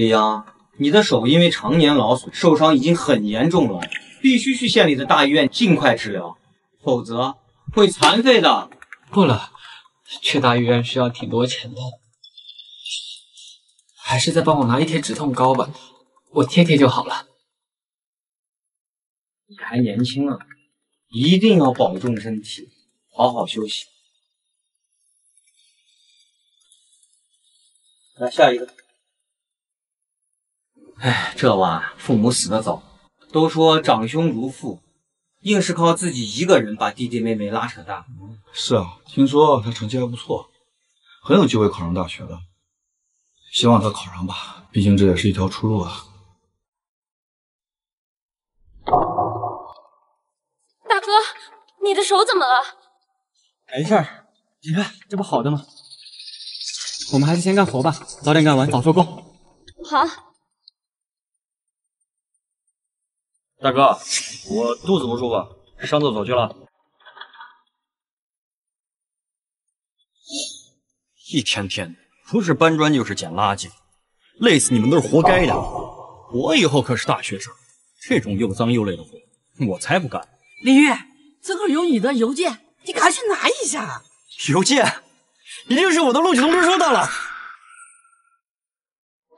李阳，你的手因为常年劳损受伤已经很严重了，必须去县里的大医院尽快治疗，否则会残废的。不了，去大医院需要挺多钱的，还是再帮我拿一贴止痛膏吧，我贴贴就好了。你还年轻啊，一定要保重身体，好好休息。来下一个。哎，这娃父母死得早，都说长兄如父，硬是靠自己一个人把弟弟妹妹拉扯大。是啊，听说他成绩还不错，很有机会考上大学的。希望他考上吧，毕竟这也是一条出路啊。大哥，你的手怎么了？没事儿，你看这不好的吗？我们还是先干活吧，早点干完早收工。好，大哥，我肚子不舒服，上厕所去了。一天天的，不是搬砖就是捡垃圾，累死你们都是活该的。我以后可是大学生，这种又脏又累的活，我才不干。林月，正好有你的邮件，你赶紧拿一下。邮件，一定是我的录取通知书到了。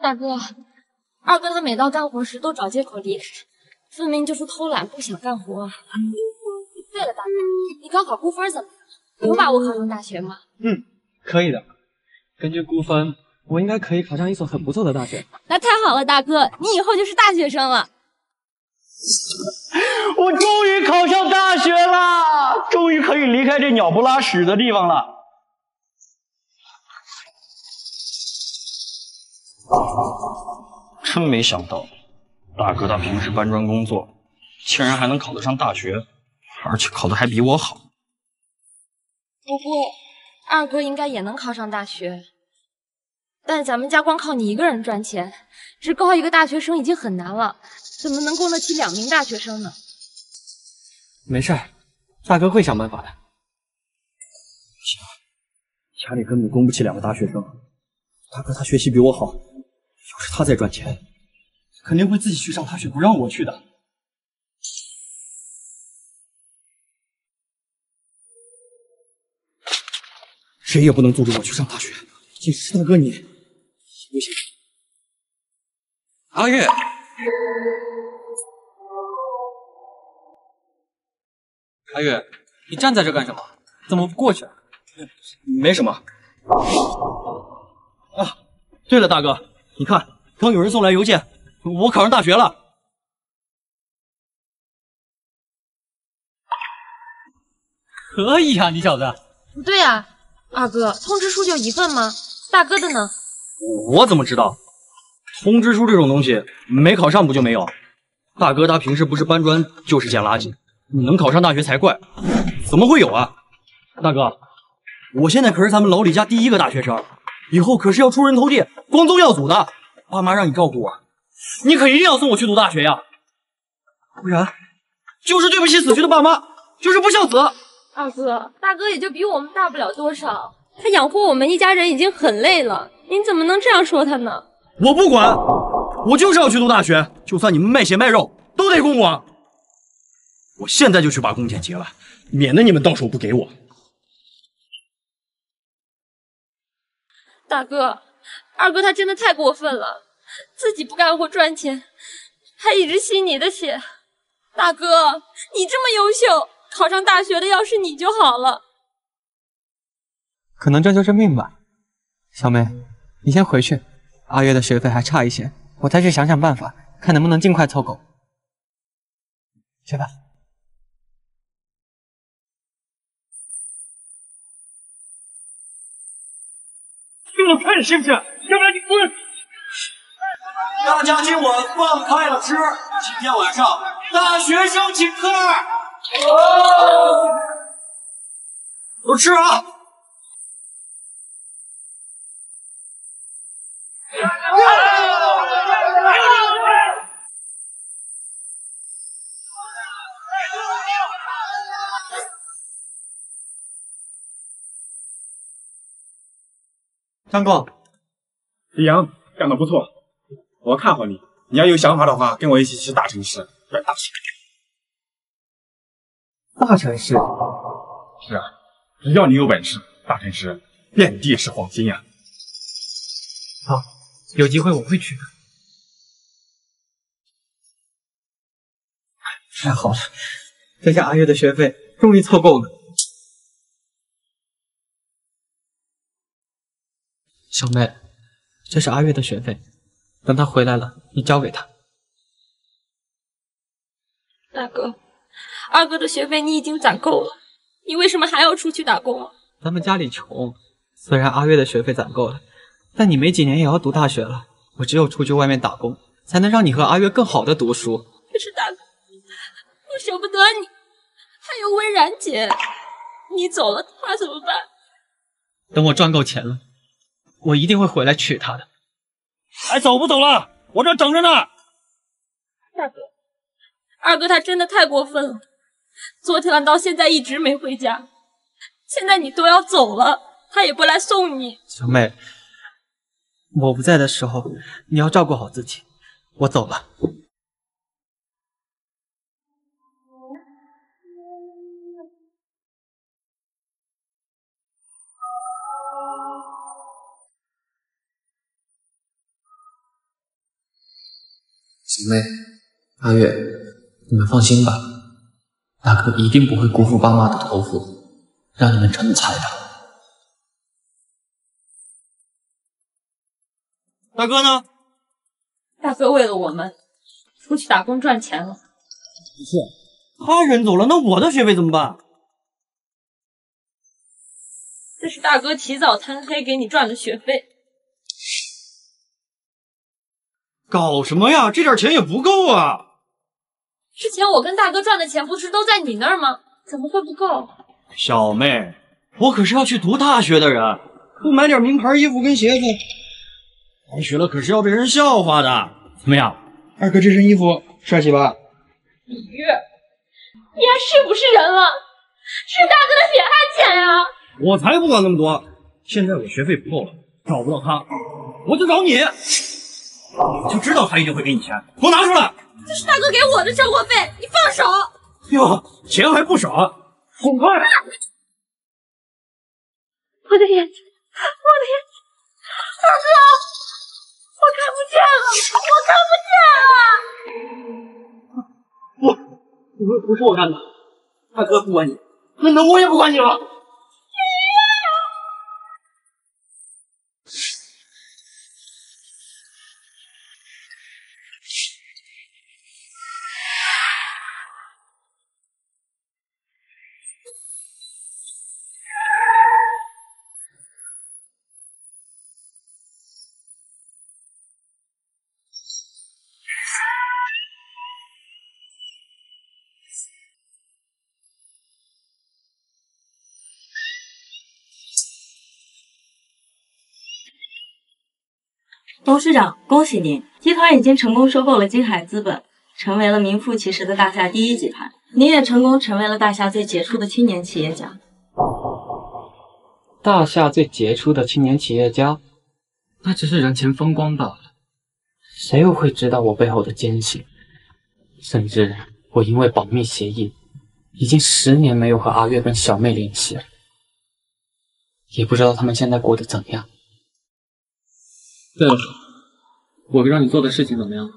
大哥，二哥他每到干活时都找借口离开，分明就是偷懒不想干活。对了，大哥，你高考估分怎么样？有把握考上大学吗？嗯，可以的。根据估分，我应该可以考上一所很不错的大学。那太好了，大哥，你以后就是大学生了。我终于考上大学了，终于可以离开这鸟不拉屎的地方了。真没想到，大哥他平时搬砖工作，竟然还能考得上大学，而且考得还比我好。不过，二哥应该也能考上大学，但咱们家光靠你一个人赚钱，只高一个大学生已经很难了，怎么能供得起两名大学生呢？没事儿，大哥会想办法的。行家里根本供不起两个大学生，大哥他学习比我好，要是他在赚钱，肯定会自己去上大学，不让我去的。谁也不能阻止我去上大学，即使是大哥你，行不行？阿月，阿月，你站在这干什么？怎么不过去？没什么。啊，对了，大哥，你看，刚有人送来邮件，我考上大学了。可以呀、你小子。不对呀、二哥，通知书就一份吗？大哥的呢？我怎么知道？通知书这种东西，没考上不就没有？大哥他平时不是搬砖就是捡垃圾，能考上大学才怪。怎么会有啊？大哥，我现在可是咱们老李家第一个大学生，以后可是要出人头地、光宗耀祖的。爸妈让你照顾我，你可一定要送我去读大学呀，不然就是对不起死去的爸妈，就是不孝子。二哥，大哥也就比我们大不了多少，他养活我们一家人已经很累了，您怎么能这样说他呢？我不管，我就是要去读大学，就算你们卖血卖肉都得供我。我现在就去把工钱结了，免得你们到手不给我。大哥，二哥他真的太过分了，自己不干活赚钱，还一直吸你的血。大哥，你这么优秀，考上大学的要是你就好了。可能这就是命吧。小梅，你先回去，阿月的学费还差一些，我再去想想办法，看能不能尽快凑够。去吧。给我看信不信？要不然你滚！大家今晚放开了吃，今天晚上大学生请客，都吃啊！张工，李阳干得不错，我看好你。你要有想法的话，跟我一起去大城市赚大城市？是啊，只要你有本事，大城市遍地是黄金呀。好，有机会我会去的。太好了，这下阿月的学费终于凑够了。小妹，这是阿月的学费，等他回来了，你交给他。大哥，二哥的学费你已经攒够了，你为什么还要出去打工啊？咱们家里穷，虽然阿月的学费攒够了，但你没几年也要读大学了。我只有出去外面打工，才能让你和阿月更好的读书。可是大哥，我舍不得你，还有温然姐，你走了她怎么办？等我赚够钱了。我一定会回来娶她的。还走不走了？我这等着呢。大哥，二哥他真的太过分了，昨天晚到现在一直没回家，现在你都要走了，他也不来送你。小妹，我不在的时候你要照顾好自己。我走了。小妹，阿月，你们放心吧，大哥一定不会辜负爸妈的托付，让你们成才的。大哥呢？大哥为了我们出去打工赚钱了。不是，他人走了，那我的学费怎么办？这是大哥起早贪黑给你赚的学费。搞什么呀？这点钱也不够啊！之前我跟大哥赚的钱不是都在你那儿吗？怎么会不够？小妹，我可是要去读大学的人，不买点名牌衣服跟鞋子，开学了可是要被人笑话的。怎么样，二哥这身衣服帅气吧？李月，你还是不是人了？是大哥的血汗钱呀！我才不管那么多！现在我学费不够了，找不到他，我就找你。我就知道他一定会给你钱，给我拿出来！这是大哥给我的生活费，你放手！哟，钱还不少，很快！我的眼睛，我的眼睛，二哥，我看不见了，我看不见了！不，不，不是我干的，大哥不管你，那那我也不管你了。董事长，恭喜您！集团已经成功收购了金海资本，成为了名副其实的大夏第一集团。您也成功成为了大夏最杰出的青年企业家。大夏最杰出的青年企业家，那只是人前风光罢了。谁又会知道我背后的艰辛？甚至我因为保密协议，已经十年没有和阿月跟小妹联系了，也不知道他们现在过得怎样。对了，我让你做的事情怎么样？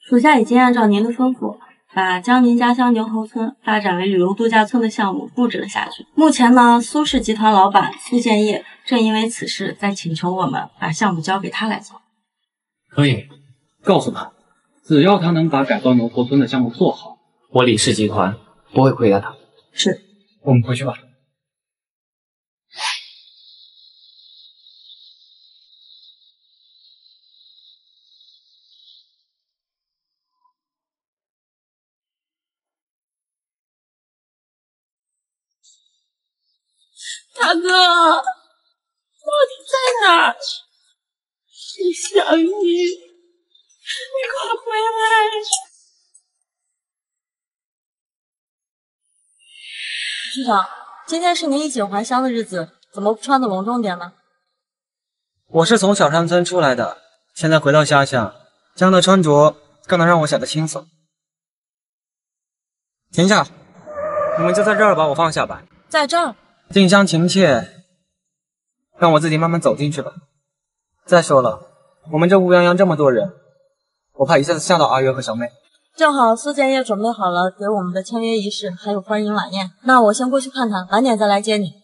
属下已经按照您的吩咐，把江宁家乡牛头村发展为旅游度假村的项目布置了下去。目前呢，苏氏集团老板苏建业正因为此事在请求我们把项目交给他来做。可以，告诉他，只要他能把改造牛头村的项目做好，我李氏集团不会亏待他。是，我们回去吧。大哥，到底在哪儿？我想你，你快回来！市长，今天是您衣锦还乡的日子，怎么不穿的隆重点呢？我是从小山村出来的，现在回到家乡，这样的穿着更能让我显得轻松。停下，你们就在这儿把我放下吧。在这儿，近乡情切，让我自己慢慢走进去吧。再说了，我们这乌泱泱这么多人，我怕一下子吓到阿月和小妹。正好苏建业准备好了给我们的签约仪式，还有欢迎晚宴。那我先过去看看，晚点再来接你。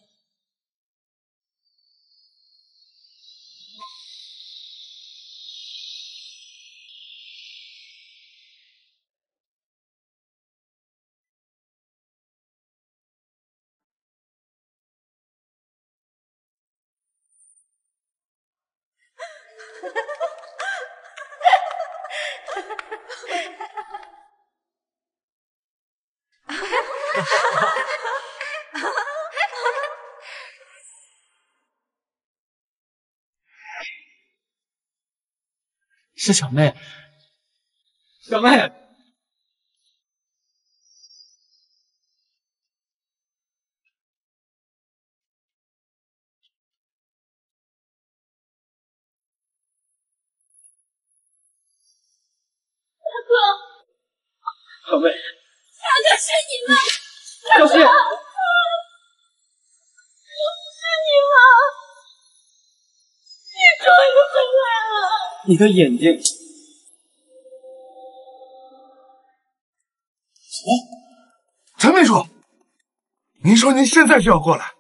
是小妹，小妹，小妹，大哥是你吗？小希，你的眼睛，陈秘书，您说您现在就要过来，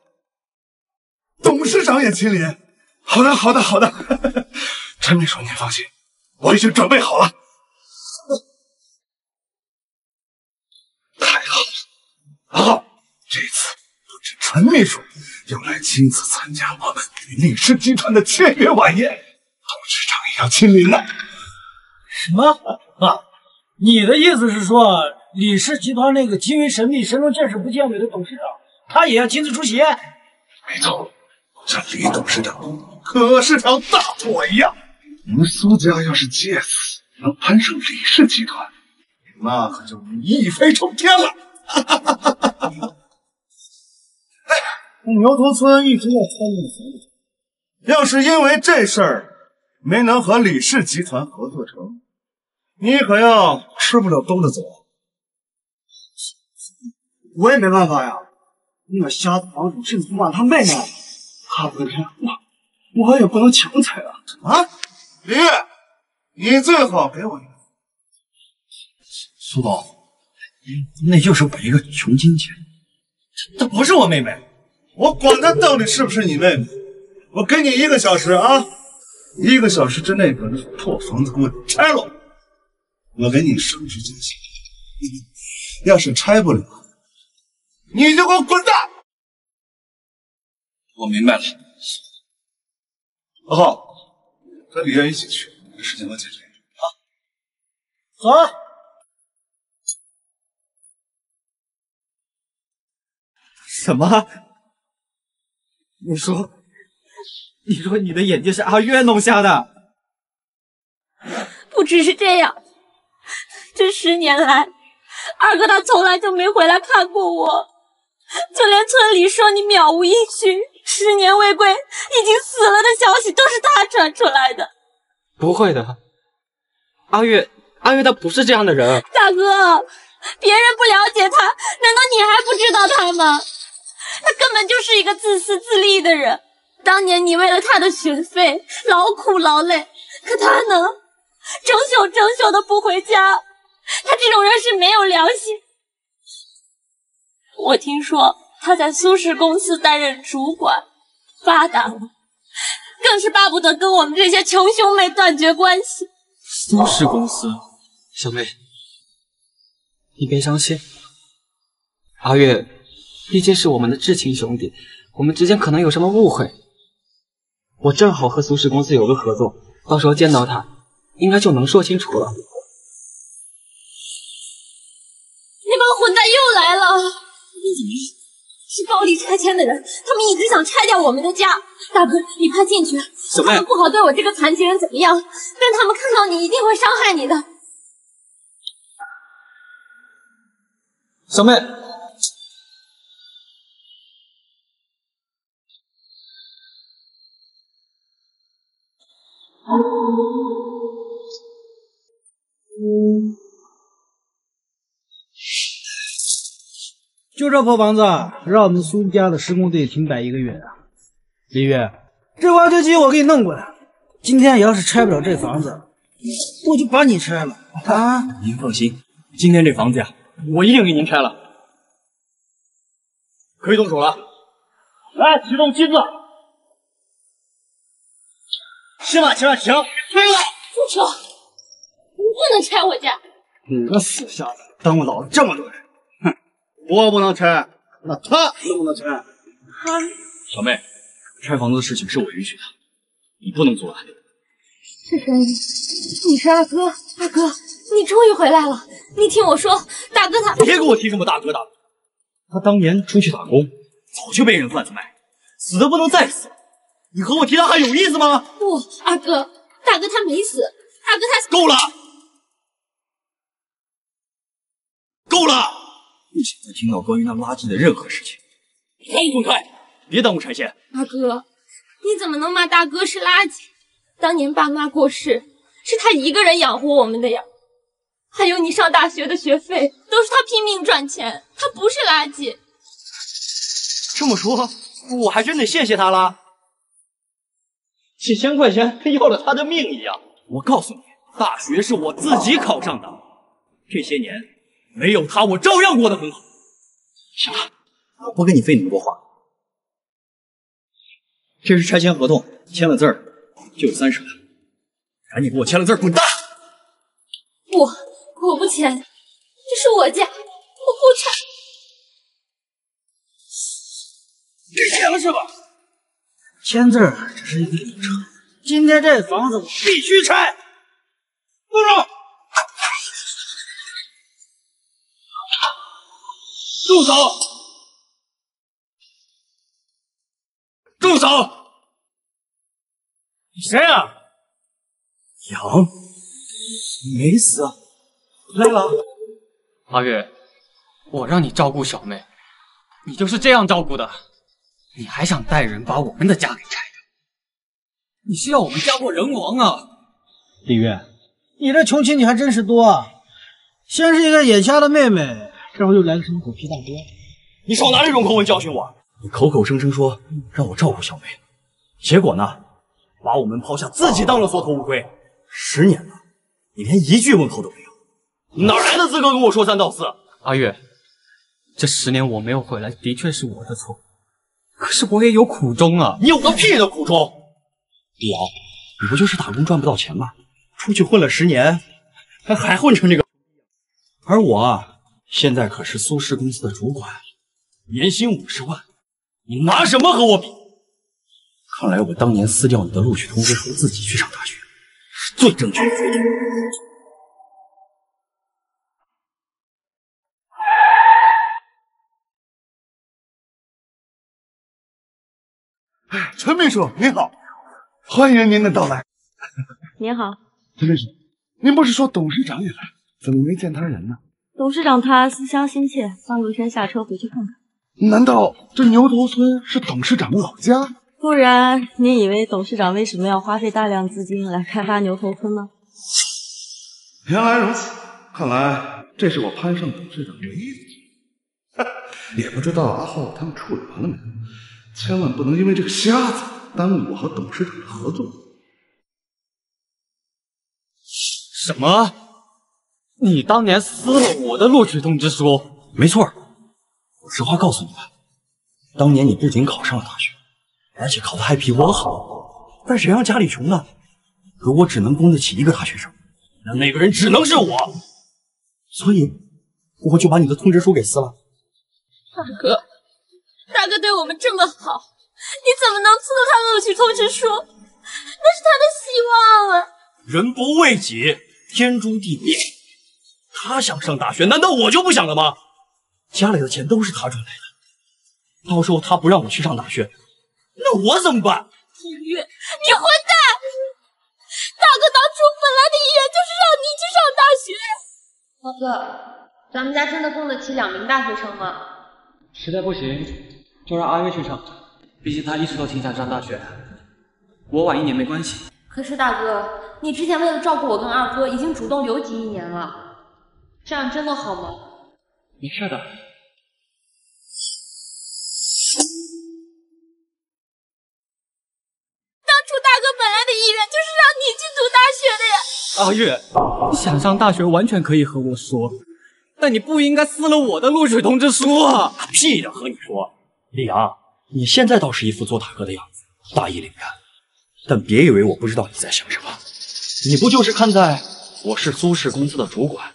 董事长也亲临。好的，好的，好的。陈秘书，您放心，我已经准备好了。太好了，好，这次不止陈秘书要来亲自参加我们与李氏集团的签约晚宴，董事要亲临了。什么啊？你的意思是说，李氏集团那个极为神秘、神龙见首不见尾的董事长，他也要亲自出席？没错，这李董事长可是条大腿呀！你们苏家要是借此能攀上李氏集团，那可就一飞冲天了。哈，哎牛头村一直在参与房子，要是因为这事儿没能和李氏集团合作成，你可要吃不了兜着走。我也没办法呀。那瞎子房主甚至不把他妹妹，他不跟他我，我也不能强拆啊！啊，李月，你最好给我一个。苏总，那就是我一个穷亲戚，她不是我妹妹。我管她到底是不是你妹妹，我给你一个小时啊，一个小时之内把这破房子给我拆了，我给你升职加薪。要是拆不了，你就给我滚蛋！我明白了。阿浩，和李渊一起去，这事情我解决啊。走。什么？你说，你说你的眼睛是阿月弄瞎的？不只是这样，这十年来，二哥他从来就没回来看过我，就连村里说你渺无音讯、十年未归、已经死了的消息，都是他传出来的。不会的，阿月，阿月他不是这样的人。大哥，别人不了解他，难道你还不知道他吗？他根本就是一个自私自利的人。当年你为了他的学费劳苦劳累，可他呢，整宿整宿的不回家。他这种人是没有良心。我听说他在苏氏公司担任主管，发达了，更是巴不得跟我们这些穷兄妹断绝关系。苏氏公司，小妹，你别伤心。阿月。毕竟是我们的至亲兄弟，我们之间可能有什么误会。我正好和苏氏公司有个合作，到时候见到他，应该就能说清楚了。那帮混蛋又来了！你怎么是暴力拆迁的人？他们一直想拆掉我们的家。大哥，你快进去，他们不好对我这个残疾人怎么样，但他们看到你一定会伤害你的。小妹。就这破房子，让我们苏家的施工队停摆一个月啊。李月，这挖掘机我给你弄过来，今天要是拆不了这房子，我就把你拆了。啊？您放心，今天这房子呀，我一定给您拆了。可以动手了，来，启动机子。起码起码停！拆了，住手！你不能拆我家！你个死瞎子，耽误老子这么多人！哼，我不能拆，那他能不能拆？啊，小妹，拆房子的事情是我允许的，你不能阻拦。是谁？你是二哥，二哥，你终于回来了！你听我说，大哥他……别给我提什么大哥大哥，他当年出去打工，早就被人贩子卖，死的不能再死。你和我提他还有意思吗？不，二哥，大哥他没死，大哥他……够了，够了！不想再听到关于那垃圾的任何事情，赶紧滚开，别耽误拆迁。二哥，你怎么能骂大哥是垃圾？当年爸妈过世，是他一个人养活我们的呀。还有你上大学的学费，都是他拼命赚钱，他不是垃圾。这么说，我还真得谢谢他了。几千块钱跟要了他的命一样。我告诉你，大学是我自己考上的，这些年没有他，我照样过得很好。行了，我不跟你费那么多话。这是拆迁合同，签了字儿就有三十万，赶紧给我签了字儿，滚蛋！不，我不签，这是我家，我不拆。你签了是吧？签字只是一个流程，今天这房子我必须拆。住手！住手！住手！你谁啊？杨，没死，来了。阿月，我让你照顾小妹，你就是这样照顾的？你还想带人把我们的家给拆掉？你是要我们家破人亡啊！李月，你这穷亲戚还真是多啊！先是一个眼瞎的妹妹，这会又来个什么狗屁大哥？你少拿这种口吻教训我！你口口声声说让我照顾小梅，结果呢，把我们抛下，自己当了缩头乌龟。十年了，你连一句问候都没有，你哪来的资格跟我说三道四？阿月，这十年我没有回来，的确是我的错。可是我也有苦衷啊！你有个屁的苦衷！李瑶，你不就是打工赚不到钱吗？出去混了十年，还还混成这个？而我啊，现在可是苏氏公司的主管，年薪五十万，你拿什么和我比？看来我当年撕掉你的录取通知书，自己去上大学，是最正确的决定。陈秘书您好，欢迎您的到来。您好，陈秘书，您不是说董事长也来，怎么没见他人呢？董事长他思乡心切，让刘轩下车回去看看。难道这牛头村是董事长的老家？不然您以为董事长为什么要花费大量资金来开发牛头村呢？原来如此，看来这是我攀上董事长唯一的机会。也不知道阿浩他们处理完了没有，千万不能因为这个瞎子耽误我和董事长的合作。什么？你当年撕了我的录取通知书？没错，我实话告诉你吧，当年你不仅考上了大学，而且考的还比我好。但谁让家里穷呢？如果只能供得起一个大学生，那那个人只能是我。所以，我就把你的通知书给撕了。大哥，大哥对我们这么好，你怎么能撕了他录取通知书？那是他的希望啊！人不为己，天诛地灭。他想上大学，难道我就不想了吗？家里的钱都是他赚来的，到时候他不让我去上大学，那我怎么办？李月，你混蛋！大哥当初本来的意愿就是让你去上大学。大哥，咱们家真的供得起两名大学生吗？实在不行，就让阿月去上，毕竟她一直都挺想上大学的。我晚一年没关系，可是大哥，你之前为了照顾我跟二哥已经主动留级一年了，这样真的好吗？没事的。当初大哥本来的意愿就是让你去读大学的呀。阿月，你想上大学完全可以和我说，但你不应该撕了我的录取通知书。啊，屁的，和你说。李阳，你现在倒是一副做大哥的样子，大义凛然，但别以为我不知道你在想什么。你不就是看在我是苏氏公司的主管，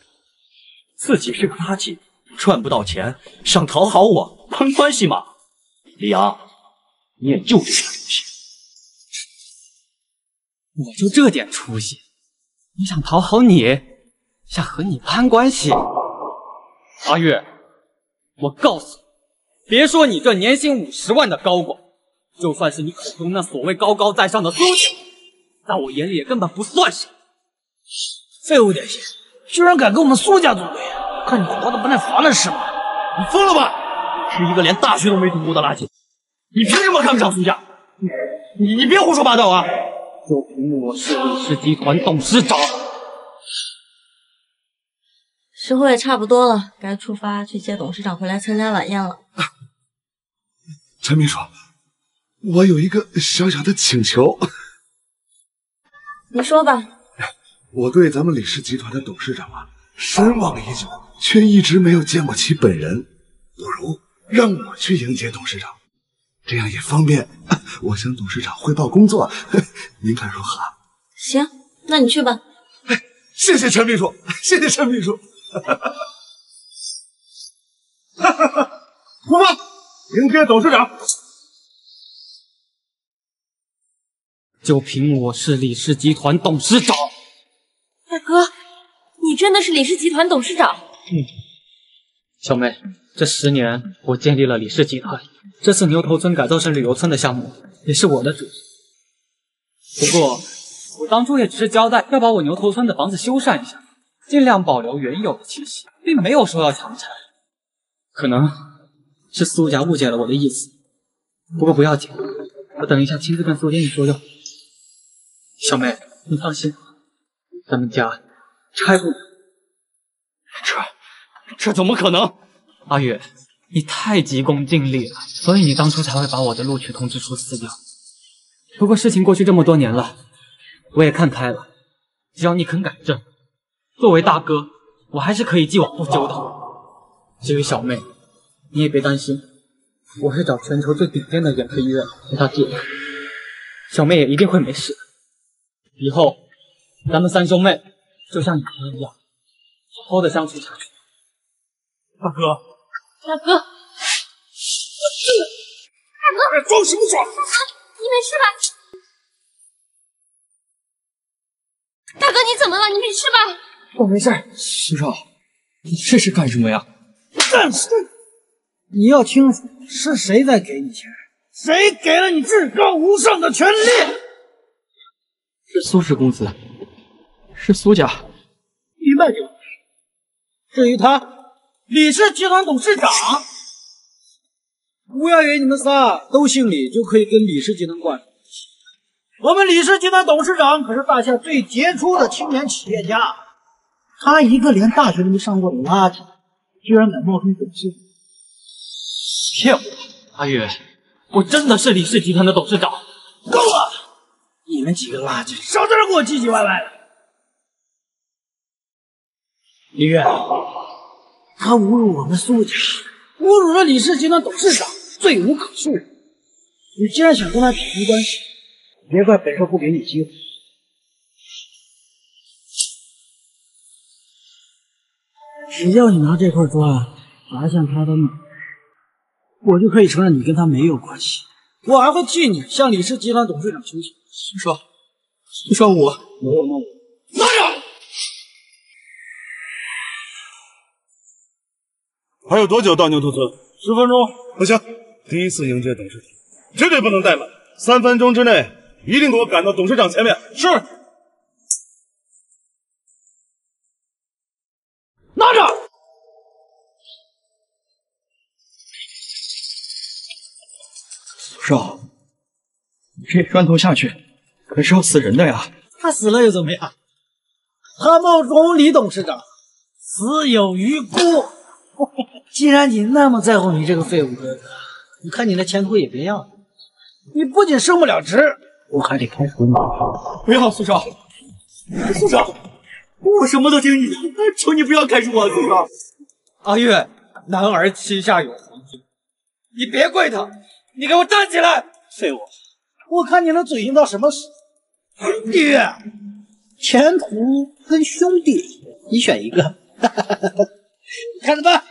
自己是个垃圾，赚不到钱，想讨好我攀关系吗？李阳，你也就这点出息。我就这点出息，你想讨好你，想和你攀关系？阿月，我告诉你，别说你这年薪五十万的高管，就算是你口中那所谓高高在上的苏家，在我眼里也根本不算什么。废物点心，居然敢跟我们苏家作对，看你活得不耐烦了是吗？你疯了吧？是一个连大学都没读过的垃圾，你凭什么看不上苏家？你你别胡说八道啊！就凭我是李氏集团董事长。时候也差不多了，该出发去接董事长回来参加晚宴了。陈秘书，我有一个小小的请求。你说吧。我对咱们李氏集团的董事长啊，深望已久，却一直没有见过其本人。不如让我去迎接董事长，这样也方便 我向董事长汇报工作。您看如何？行，那你去吧。哎谢谢陈秘书，谢谢陈秘书。出发，迎接董事长。就凭我是李氏集团董事长，大哥，你真的是李氏集团董事长？嗯，小妹，这十年我建立了李氏集团，这次牛头村改造成旅游村的项目也是我的主意。不过我当初也只是交代要把我牛头村的房子修缮一下，尽量保留原有的气息，并没有说要强拆。可能是苏家误解了我的意思，不过不要紧，我等一下亲自跟苏经理说说。小妹，你放心，咱们家拆不了。这这怎么可能？阿月，你太急功近利了，所以你当初才会把我的录取通知书撕掉。不过事情过去这么多年了，我也看开了，只要你肯改正，作为大哥，我还是可以既往不咎的。至于小妹，你也别担心，我是找全球最顶尖的眼科医院陪他治，小妹也一定会没事的。以后，咱们三兄妹就像以前一样，好好的相处下去。大哥，大哥，大哥，装什么装？大哥，你没事吧？大哥，你怎么了？你没事吧？我没事。苏少，你这是干什么呀？干事！你要清楚是谁在给你钱，谁给了你至高无上的权利？是苏氏公子，是苏家。明白就好。至于他，李氏集团董事长，不要以为你们仨都姓李就可以跟李氏集团挂上关系。我们李氏集团董事长可是大夏最杰出的青年企业家，他一个连大学都没上过的垃圾，居然敢冒充董事长，骗我！阿月，我真的是李氏集团的董事长。够了！你们几个垃圾，少在这给我唧唧歪歪的！李月，他侮辱我们苏家，侮辱了李氏集团董事长，罪无可恕。你既然想跟他撇清关系，别怪本少不给你机会。只要你拿这块砖砸向他的脑袋，我就可以承认你跟他没有关系。我还会替你向李氏集团董事长求情。苏少，苏少，我没有那我拿着。还有多久到牛头村？十分钟。不行，第一次迎接董事长，绝对不能怠慢。三分钟之内一定给我赶到董事长前面。是。这砖头下去可是要死人的呀！他死了又怎么样？他冒充李董事长，死有余辜。既然你那么在乎你这个废物哥哥，你看你那前途也别要了。你不仅升不了职，我还得开除你。不要，苏少，苏少，我什么都听你的，求你不要开除我，苏少。阿月，男儿膝下有黄金，你别跪他，你给我站起来！废物，我看你能嘴硬到什么时候？月，前途跟兄弟，你选一个，看着办。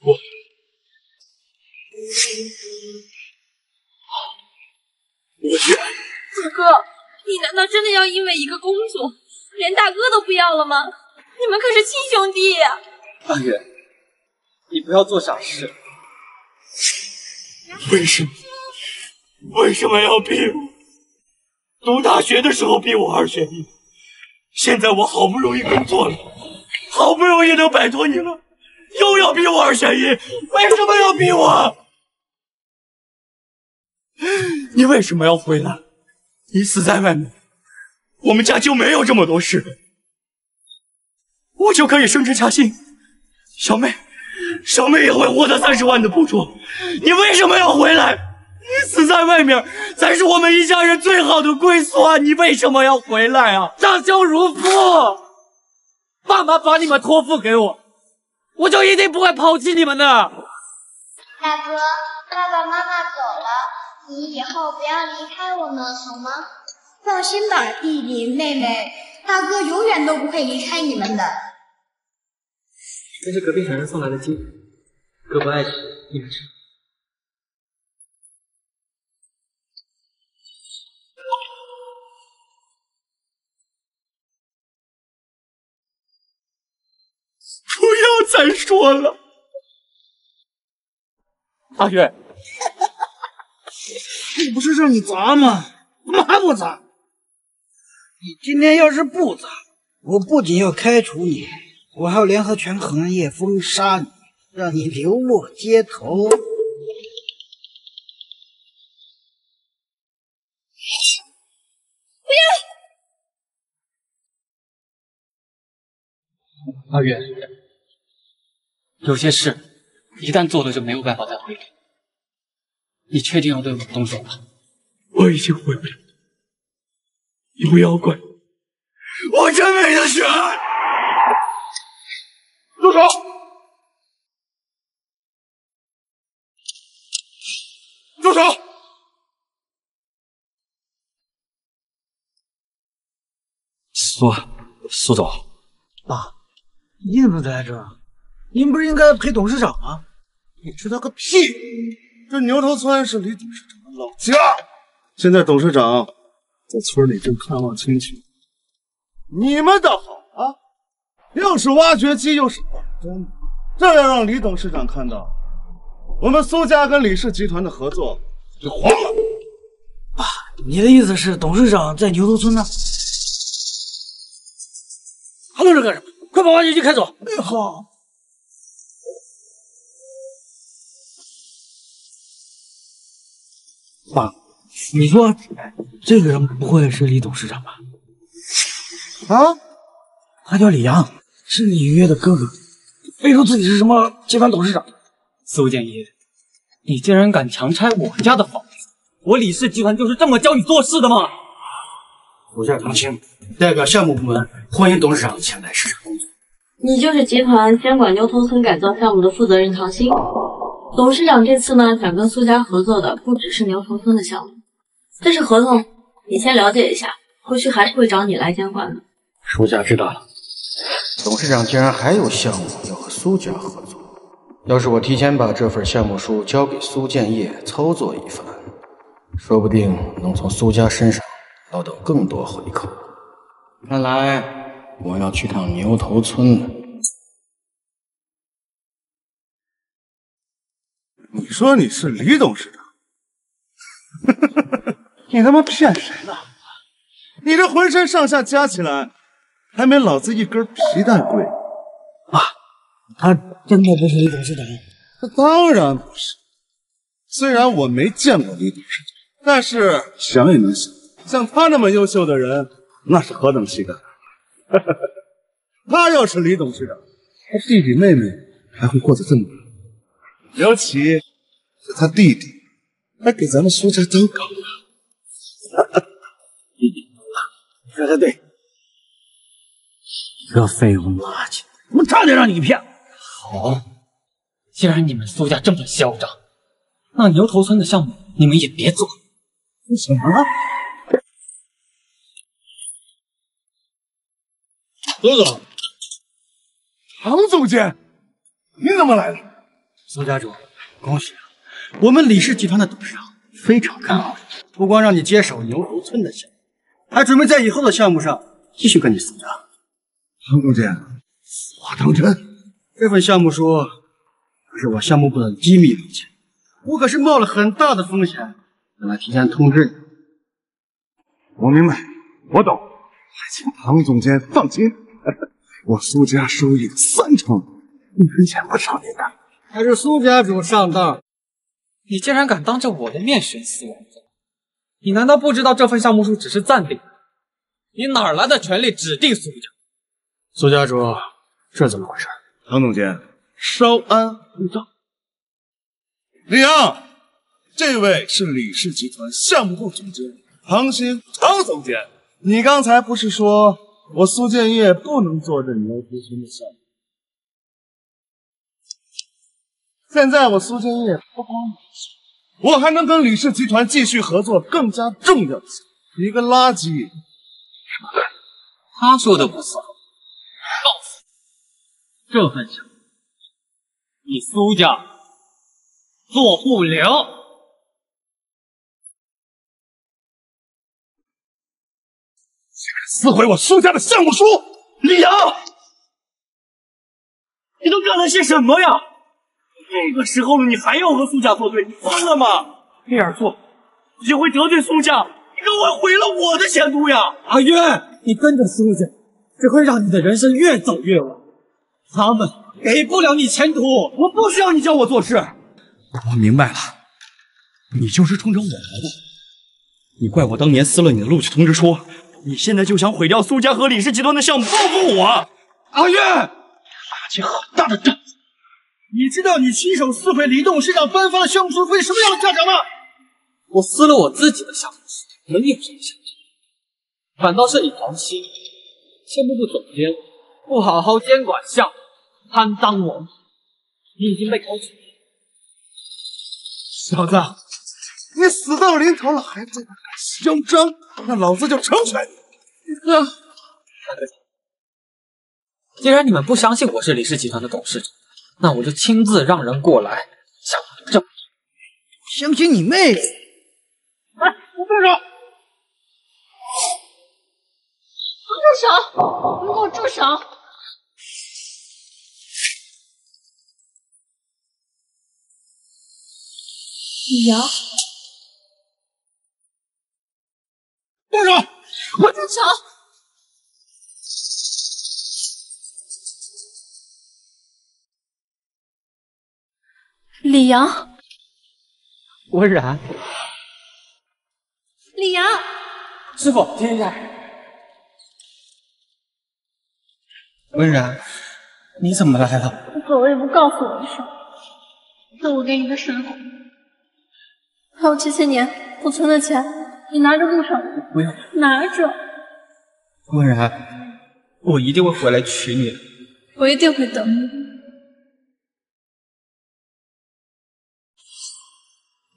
我。我选，大哥，你难道真的要因为一个公主，连大哥都不要了吗？你们可是亲兄弟呀！阿月，你不要做傻事。为什么？为什么要逼我？读大学的时候逼我二选一，现在我好不容易工作了，好不容易能摆脱你了，又要逼我二选一，为什么要逼我？你为什么要回来？你死在外面，我们家就没有这么多事，我就可以升职加薪。小妹，小妹也会获得三十万的补助。你为什么要回来？你死在外面才是我们一家人最好的归宿啊！你为什么要回来啊？长兄如父，爸妈把你们托付给我，我就一定不会抛弃你们的。大哥，爸爸妈妈走了。你以后不要离开我们，好吗？放心吧，弟弟妹妹，大哥永远都不会离开你们的。这是隔壁小人送来的鸡，哥不爱吃，你们吃。不要再说了，阿月。这不是让你砸吗？怎么还不砸？你今天要是不砸，我不仅要开除你，我还要联合全恒业封杀你，让你流落街头。不要！阿月，有些事一旦做了就没有办法再回头。你确定要对我动手吗？我已经回不了。你不要怪我，我真没得选。住手！住手！苏苏总，爸，你怎么在这儿？您不是应该陪董事长吗？你知道个屁！这牛头村是李董事长的老家，现在董事长在村里正看望亲戚。你们倒好啊，又是挖掘机又是仿真，这要让李董事长看到，我们苏家跟李氏集团的合作就黄了。爸，你的意思是董事长在牛头村呢？还愣着干什么？快把挖掘机开走！哎，好。爸，你说这个人不会是李董事长吧？啊，他叫李阳，是李月的哥哥，非说自己是什么集团董事长。苏建一，你竟然敢强拆我家的房子！我李氏集团就是这么教你做事的吗？属下唐青，代表项目部门欢迎董事长前来视察工作。你就是集团监管牛头村改造项目的负责人唐鑫。董事长这次呢，想跟苏家合作的不只是牛头村的项目，这是合同，你先了解一下，后续还是会找你来监管的。属下知道了。董事长竟然还有项目要和苏家合作，要是我提前把这份项目书交给苏建业操作一番，说不定能从苏家身上捞到更多回扣。看来我要去趟牛头村了。你说你是李董事长，你他妈骗谁呢？你这浑身上下加起来，还没老子一根皮带贵。爸，他真的不是李董事长？他当然不是。虽然我没见过李董事长，但是想也能想，像他那么优秀的人，那是何等气概。他要是李董事长，他弟弟妹妹还会过得这么好？尤其是他弟弟，还给咱们苏家当狗呢。弟弟，说的对，一个废物垃圾，我差点让你骗了。好，既然你们苏家这么嚣张，那牛头村的项目你们也别做。什么？哥哥，唐总监，你怎么来了？苏家主，恭喜啊！我们李氏集团的董事长非常看好你，不光让你接手牛头村的项目，还准备在以后的项目上继续跟你苏家。唐总监，此话当真？这份项目书可是我项目部的机密文件，我可是冒了很大的风险让他提前通知你。我明白，我懂，还请唐总监放心，我苏家收益三成，一分钱不少您的。还是苏家主上当。你竟然敢当着我的面徇私枉法！你难道不知道这份项目书只是暂定？你哪来的权利指定苏家？苏家主，这怎么回事？唐总监，稍安勿躁。李阳，这位是李氏集团项目部总监唐鑫，唐总监。你刚才不是说我苏建业不能做这牛头村的项目？现在我苏建业不光有钱，我还能跟李氏集团继续合作更加重要的项目。你个垃圾！他说的不错，这份项目你苏家做不了。撕毁我苏家的项目书，李阳，你都干了些什么呀？这个时候了，你还要和苏家作对，你疯了吗？这样做不仅会得罪苏家，你更会毁了我的前途呀！阿渊，你跟着苏家，只会让你的人生越走越歪。他们给不了你前途，我不需要你教我做事。我明白了，你就是冲着我来的。你怪我当年撕了你的录取通知书，你现在就想毁掉苏家和李氏集团的项目，报复我。阿月，垃圾好大的胆子！你知道你亲手撕毁李董事长颁发的项目书会什么样的下场吗？我撕了我自己的项目书，能有什么下场？反倒是李唐鑫，项目部总监，不好好监管项目，贪赃枉法，你已经被开除了。小子，你死到临头了还在那敢嚣张，那老子就成全你！啊，大哥，既然你们不相信我是李氏集团的董事长，那我就亲自让人过来向你证明。相信你妹！哎，我住手！住手！你给我住手！李阳，动手！我动手！李阳，温然，李阳，师傅，停一下。温然，你怎么来了？你走了也不告诉我一声。这我给你的水果，还有这些年我存的钱，你拿着路上。不要，拿着，温然，我一定会回来娶你的。我一定会等你。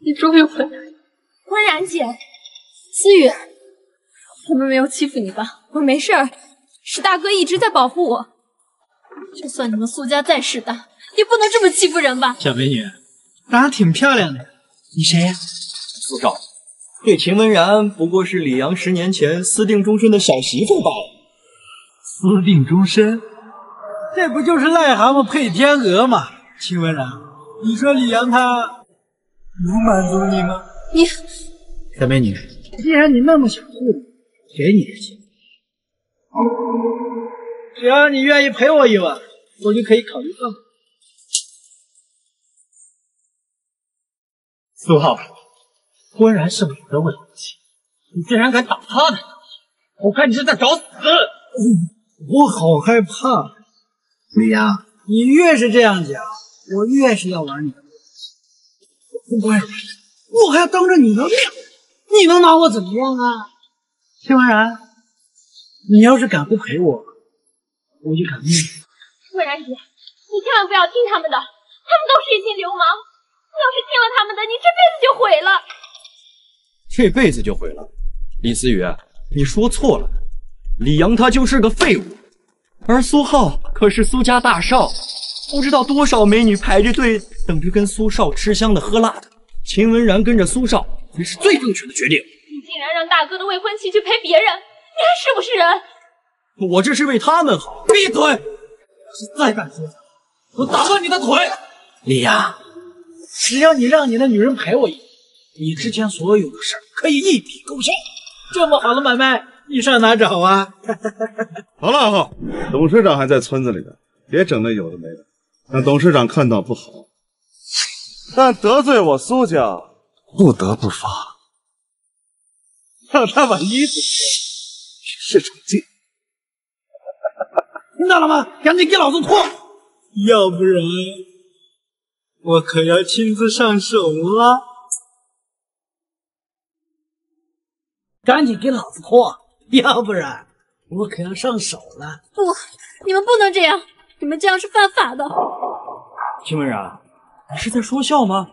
你终于回来了，温然姐，思雨，他们没有欺负你吧？我没事儿，是大哥一直在保护我。就算你们苏家再势大，也不能这么欺负人吧？小美女，长得挺漂亮的，你谁呀、苏少，这秦文然不过是李阳十年前私定终身的小媳妇罢了。私定终身，这不就是癞蛤蟆配天鹅吗？秦文然，你说李阳他能满足你吗？你小美女，既然你那么想护我，给你个机会，只要你愿意陪我一晚，我就可以考虑放苏浩，温然是我的未婚妻，你竟然敢打她的主意，我看你是在找死！我好害怕，李阳，你越是这样讲，我越是要玩你的。不关我还要当着你的面，你能拿我怎么样啊？秦文然，你要是敢不陪我，我就敢命。温然姐，你千万不要听他们的，他们都是一群流氓。你要是听了他们的，你这辈子就毁了。这辈子就毁了。李思雨，你说错了，李阳他就是个废物，而苏浩可是苏家大少，不知道多少美女排着队等着跟苏少吃香的喝辣的。秦文然跟着苏少才是最正确的决定。你竟然让大哥的未婚妻去陪别人，你还是不是人？我这是为他们好。闭嘴！要是再敢说，我打断你的腿！李阳，只要你让你的女人陪我一夜，你之前所有的事儿可以一笔勾销。这么好的买卖，你上哪找啊？好了，董事长还在村子里呢，别整那有的没的，让董事长看到不好。但得罪我苏家，不得不罚，让他把衣服脱了，是惩戒。听到了吗？赶紧给老子脱，要不然我可要亲自上手了。赶紧给老子脱，要不然我可要上手了。不，你们不能这样，你们这样是犯法的。秦文然，你是在说笑吗？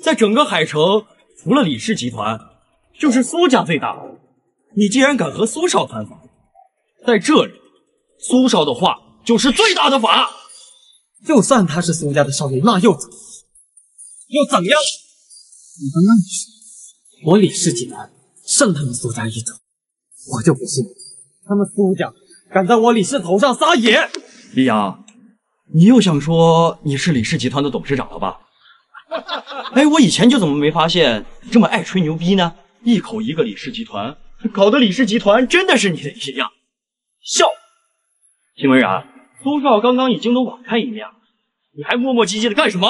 在整个海城，除了李氏集团，就是苏家最大。你既然敢和苏少谈法，在这里，苏少的话就是最大的法。就算他是苏家的少爷，那又怎么？又怎样？你刚刚你说我李氏集团胜他们苏家一筹，我就不信他们苏家敢在我李氏头上撒野。李阳，你又想说你是李氏集团的董事长了吧？哎，我以前就怎么没发现你这么爱吹牛逼呢？一口一个李氏集团，搞得李氏集团真的是你的一样。笑，秦文然，苏少刚刚已经都网开一面了，你还磨磨唧唧的干什么？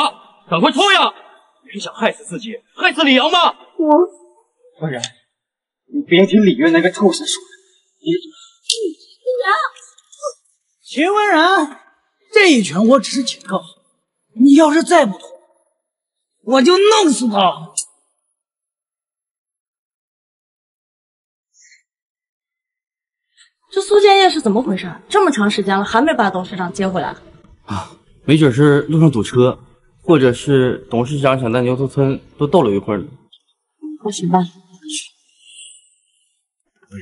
赶快脱呀！你是想害死自己，害死李阳吗？我，文然，你别听李月那个畜生说的。李阳，秦文然，这一拳我只是警告，你要是再不脱，我就弄死他！这苏建业是怎么回事？这么长时间了，还没把董事长接回来啊？没准是路上堵车，或者是董事长想在牛头村多逗留一会儿呢。那行吧。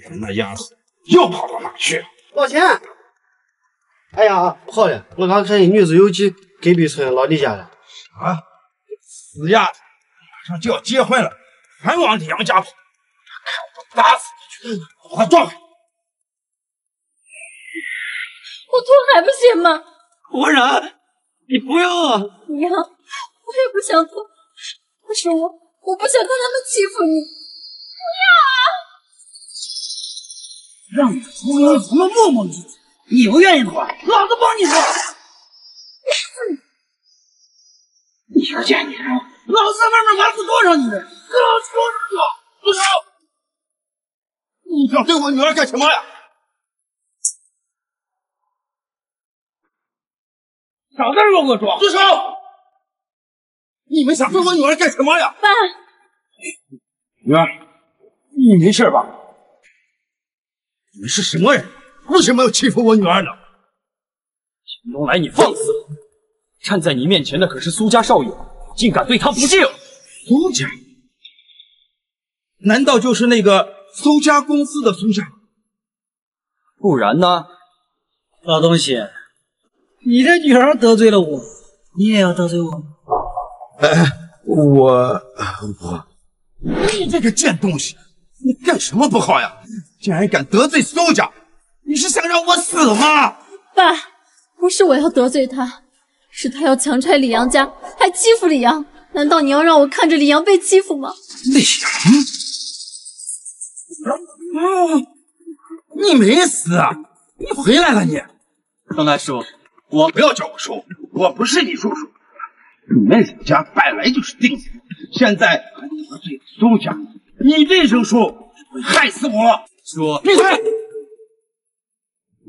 人那丫头又跑到哪去？老钱，哎呀，好了，我刚看见女子又去隔壁村老李家了。啊，死丫头，马上就要结婚了，还往李阳家跑，看我打死你去！把他抓回来！我脱还不行吗？文然，你不要啊！不要，我也不想脱，可是我我不想看他们欺负你。不要啊让你脱衣服那么磨磨唧唧，你不愿意脱，老子帮你脱。你个贱女人，老子在外面玩死多少女人，给老子说清楚！住手！你想对我女儿干什么呀？少在这给我装！住手！你们想对我女儿干什么呀？爸，女儿，你没事吧？你们是什么人？为什么要欺负我女儿呢？秦东来，你放肆！站在你面前的可是苏家少爷，竟敢对他不敬！苏家？难道就是那个苏家公司的苏家？不然呢？老东西，你的女儿得罪了我，你也要得罪我？哎，我我，你这个贱东西，你干什么不好呀？竟然敢得罪苏家，你是想让我死吗？爸，不是我要得罪他，是他要强拆李阳家，还欺负李阳。难道你要让我看着李阳被欺负吗？李阳，你没死啊？你回来了你？东来叔，我不要叫我叔，我不是你叔叔。你们李家本来就是定死，现在还得罪苏家，你这声叔会害死我。叔，闭嘴！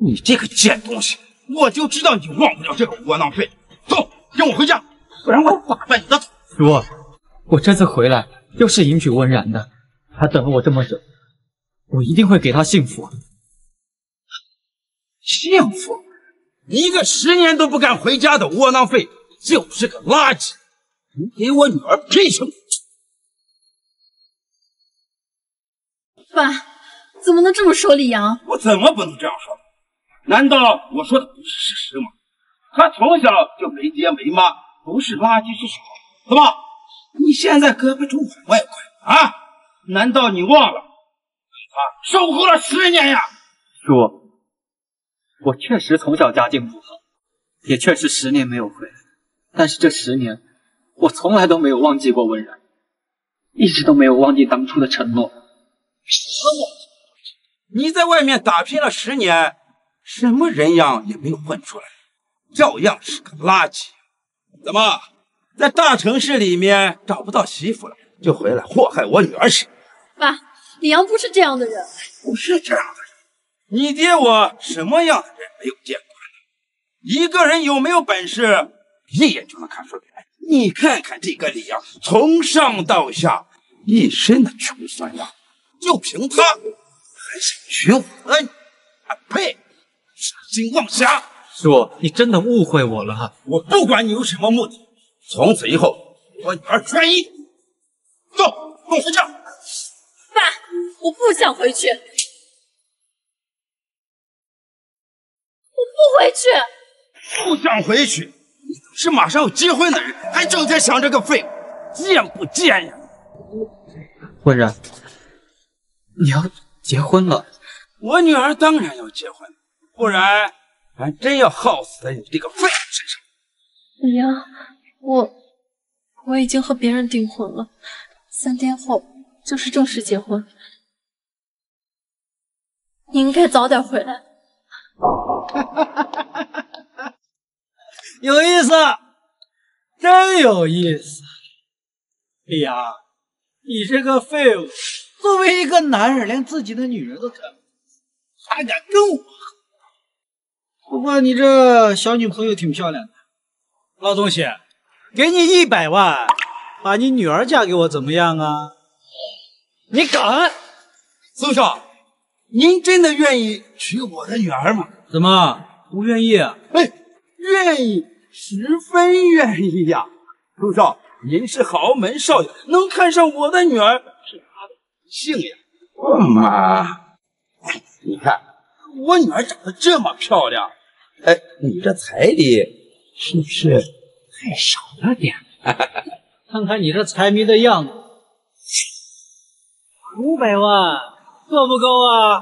你这个贱东西，我就知道你忘不了这个窝囊废。走，跟我回家，不然我打断你的腿。叔，我这次回来又是迎娶温然的，他等了我这么久，我一定会给他幸福。幸福？你一个十年都不敢回家的窝囊废，就是个垃圾！你给我女儿赔偿！爸，怎么能这么说李阳？我怎么不能这样说？难道我说的不是事实吗？他从小就没爹没妈，不是垃圾是什么？怎么？你现在胳膊肘往外拐啊？难道你忘了他受苦了十年呀？叔，我确实从小家境不好，也确实十年没有回来，但是这十年，我从来都没有忘记过温然，一直都没有忘记当初的承诺。你在外面打拼了十年，什么人样也没有混出来，照样是个垃圾。怎么，在大城市里面找不到媳妇了，就回来祸害我女儿是？爸，李阳不是这样的人，不是这样的人。你爹我什么样的人没有见过呢？一个人有没有本事，一眼就能看出来。你看看这个李阳，从上到下一身的穷酸样，就凭他还想娶我的女儿？呸！痴心妄想！叔，你真的误会我了。我不管你有什么目的，从此以后我女儿专一。走，跟我回家。爸，我不想回去，不回去。不想回去？你是马上要结婚的人，还整天想着个废物，贱不贱呀？温然，你要结婚了？我女儿当然要结婚，不然还真要耗死在你这个废物身上。李阳，我我已经和别人订婚了，三天后就是正式结婚。你应该早点回来。有意思，真有意思。李阳，你这个废物，作为一个男人，连自己的女人都看不起，还敢跟我？不过你这小女朋友挺漂亮的，老东西，给你一百万，把你女儿嫁给我，怎么样啊？你敢？苏少，您真的愿意娶我的女儿吗？怎么不愿意啊？哎，愿意，十分愿意呀！陆少，您是豪门少爷，能看上我的女儿是他的幸呀。妈，你看我女儿长得这么漂亮，哎，你这彩礼是不是太少了点？看看你这财迷的样子，五百万够不够啊？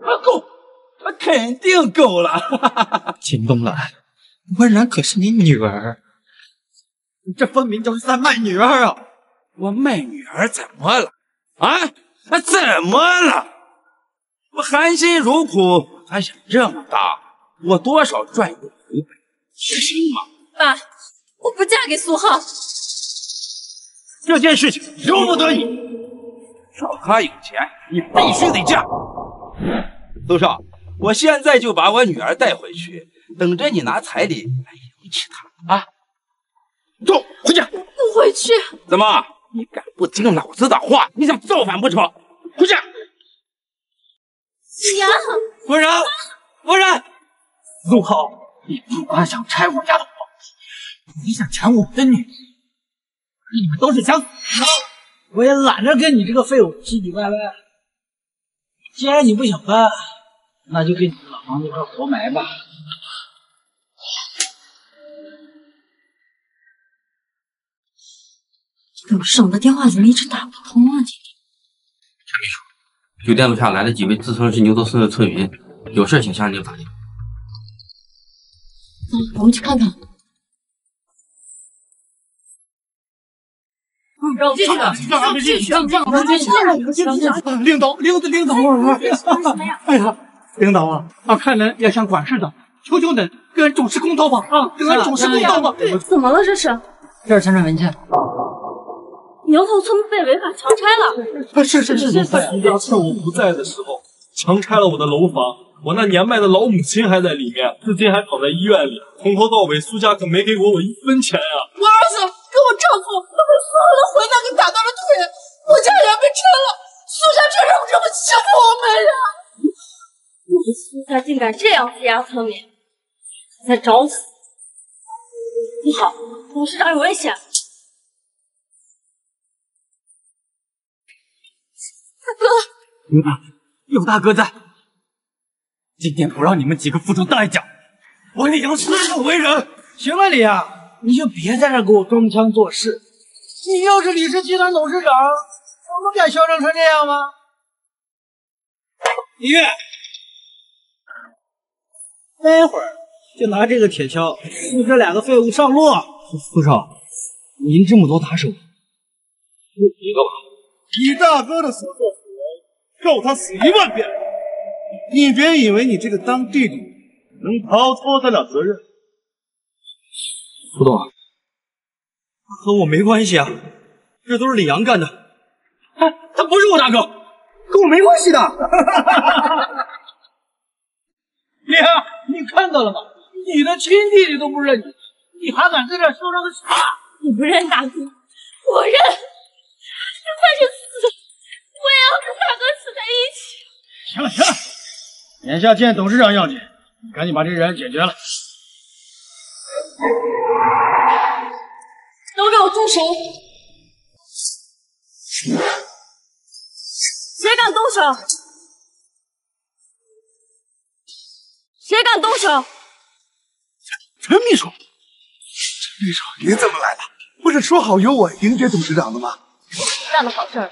啊，够，肯定够了。秦东兰，温然可是你女儿，你这分明就是在卖女儿啊！我卖女儿怎么了？啊，怎么了？我含辛茹苦还养这么大，我多少赚一点回本，不行吗？爸，我不嫁给苏浩。这件事情由不得你，找他有钱，你必须得嫁。陆少，我现在就把我女儿带回去，等着你拿彩礼来迎娶她啊！走，回家。不回去。怎么？你敢不听老子的话？你想造反不成？回家。李阳，温然，温然，陆浩，你不光想拆我家的房子，你想抢我的女人，你们都是想死！我也懒得跟你这个废物唧唧歪歪。既然你不想搬，那就跟你老房子一块活埋吧。陆胜的电话怎么一直打不通啊？今天。陈秘书，酒店楼下来了几位自称是牛头村的村民，有事请向您打听。走，我们去看看。让进去，让进去，让我们进去，让进去。领导，领导，领导啊！哎呀，领导啊，啊，看来要像管事的，求求恁给俺主持公道吧！啊，给俺主持公道吧！怎么了这是？这是参传文件。牛头村被违法强拆了。是是是是是，苏家趁我不在的时候强拆了我的楼房，我那年迈的老母亲还在里面，至今还躺在医院里。从头到尾，苏家可没给过我一分钱呀！我儿子跟我丈夫都被所有的混蛋给打断了腿，我家也被拆了，苏家这让不这么欺负我们呀？你们苏家竟敢这样欺压村民，在找死！不好，董事长有危险！大哥，你看，有大哥在，今天不让你们几个付出代价，我李阳死而为人。行了，李阳，你就别在这给我装腔作势。你要是李氏集团董事长，我们敢嚣张成这样吗？李月，待会儿就拿这个铁锹送这两个废物上路。苏少，您这么多打手，又一个吧？你大哥的所作所为，够他死一万遍。你别以为你这个当弟弟能逃脱得了责任。苏董，和我没关系啊，这都是李阳干的。他他不是我大哥，跟我没关系的。李阳，你看到了吗？你的亲弟弟都不认你，你还敢在这嚣张个啥？你不认大哥，我认。就算是死，我也要跟大哥死在一起。行了行了，眼下见董事长要紧，你赶紧把这人解决了。都给我住手！谁敢动手？谁敢动手？陈秘书，陈秘书，你怎么来了？不是说好由我迎接董事长的吗？干的好事儿。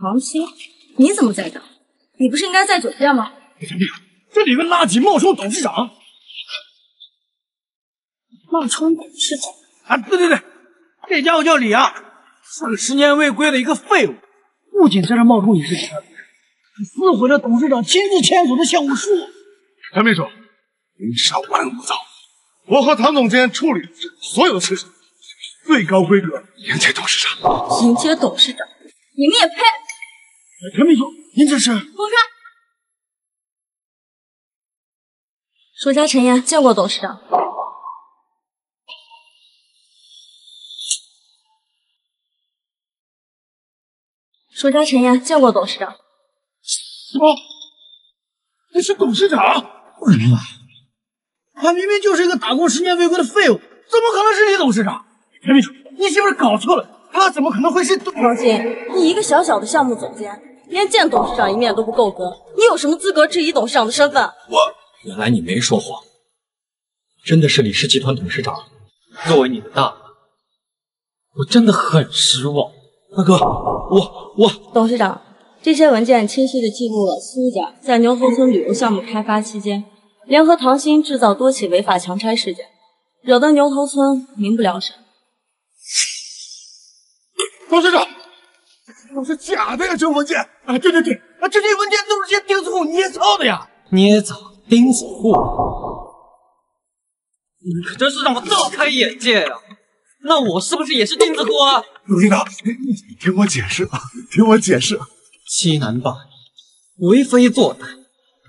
唐鑫，你怎么在这？你不是应该在酒店吗？陈秘书，这里个垃圾冒充董事长。冒充董事长？啊，对对对，这家伙叫李阳，是个十年未归的一个废物，不仅在这冒充李氏集团，还撕毁了董事长亲自签署的项目书。陈秘书，您稍安勿躁，我和唐总监处理所有的事情，最高规格迎接董事长。迎接董事长，你们也配？陈秘书，您这是？滚开！属下陈岩见过董事长。属下陈岩见过董事长。什么？你是董事长？不可能吧！他明明就是一个打工十年未归的废物，怎么可能是你董事长？陈秘书，你是不是搞错了？他怎么可能会是董？王鑫，你一个小小的项目总监，连见董事长一面都不够格，你有什么资格质疑董事长的身份？我原来你没说谎，真的是李氏集团董事长。作为你的大哥，我真的很失望。大哥，我我董事长，这些文件清晰的记录了苏家在牛头村旅游项目开发期间，联合唐鑫制造多起违法强拆事件，惹得牛头村民不聊生。董事长，都是假的呀！这文件啊，对对对，啊，这些文件都是些钉子户捏造的呀！捏造钉子户，你可真是让我大开眼界呀！那我是不是也是钉子户啊？董事长，你听我解释啊，听我解释。欺男霸女，为非作歹，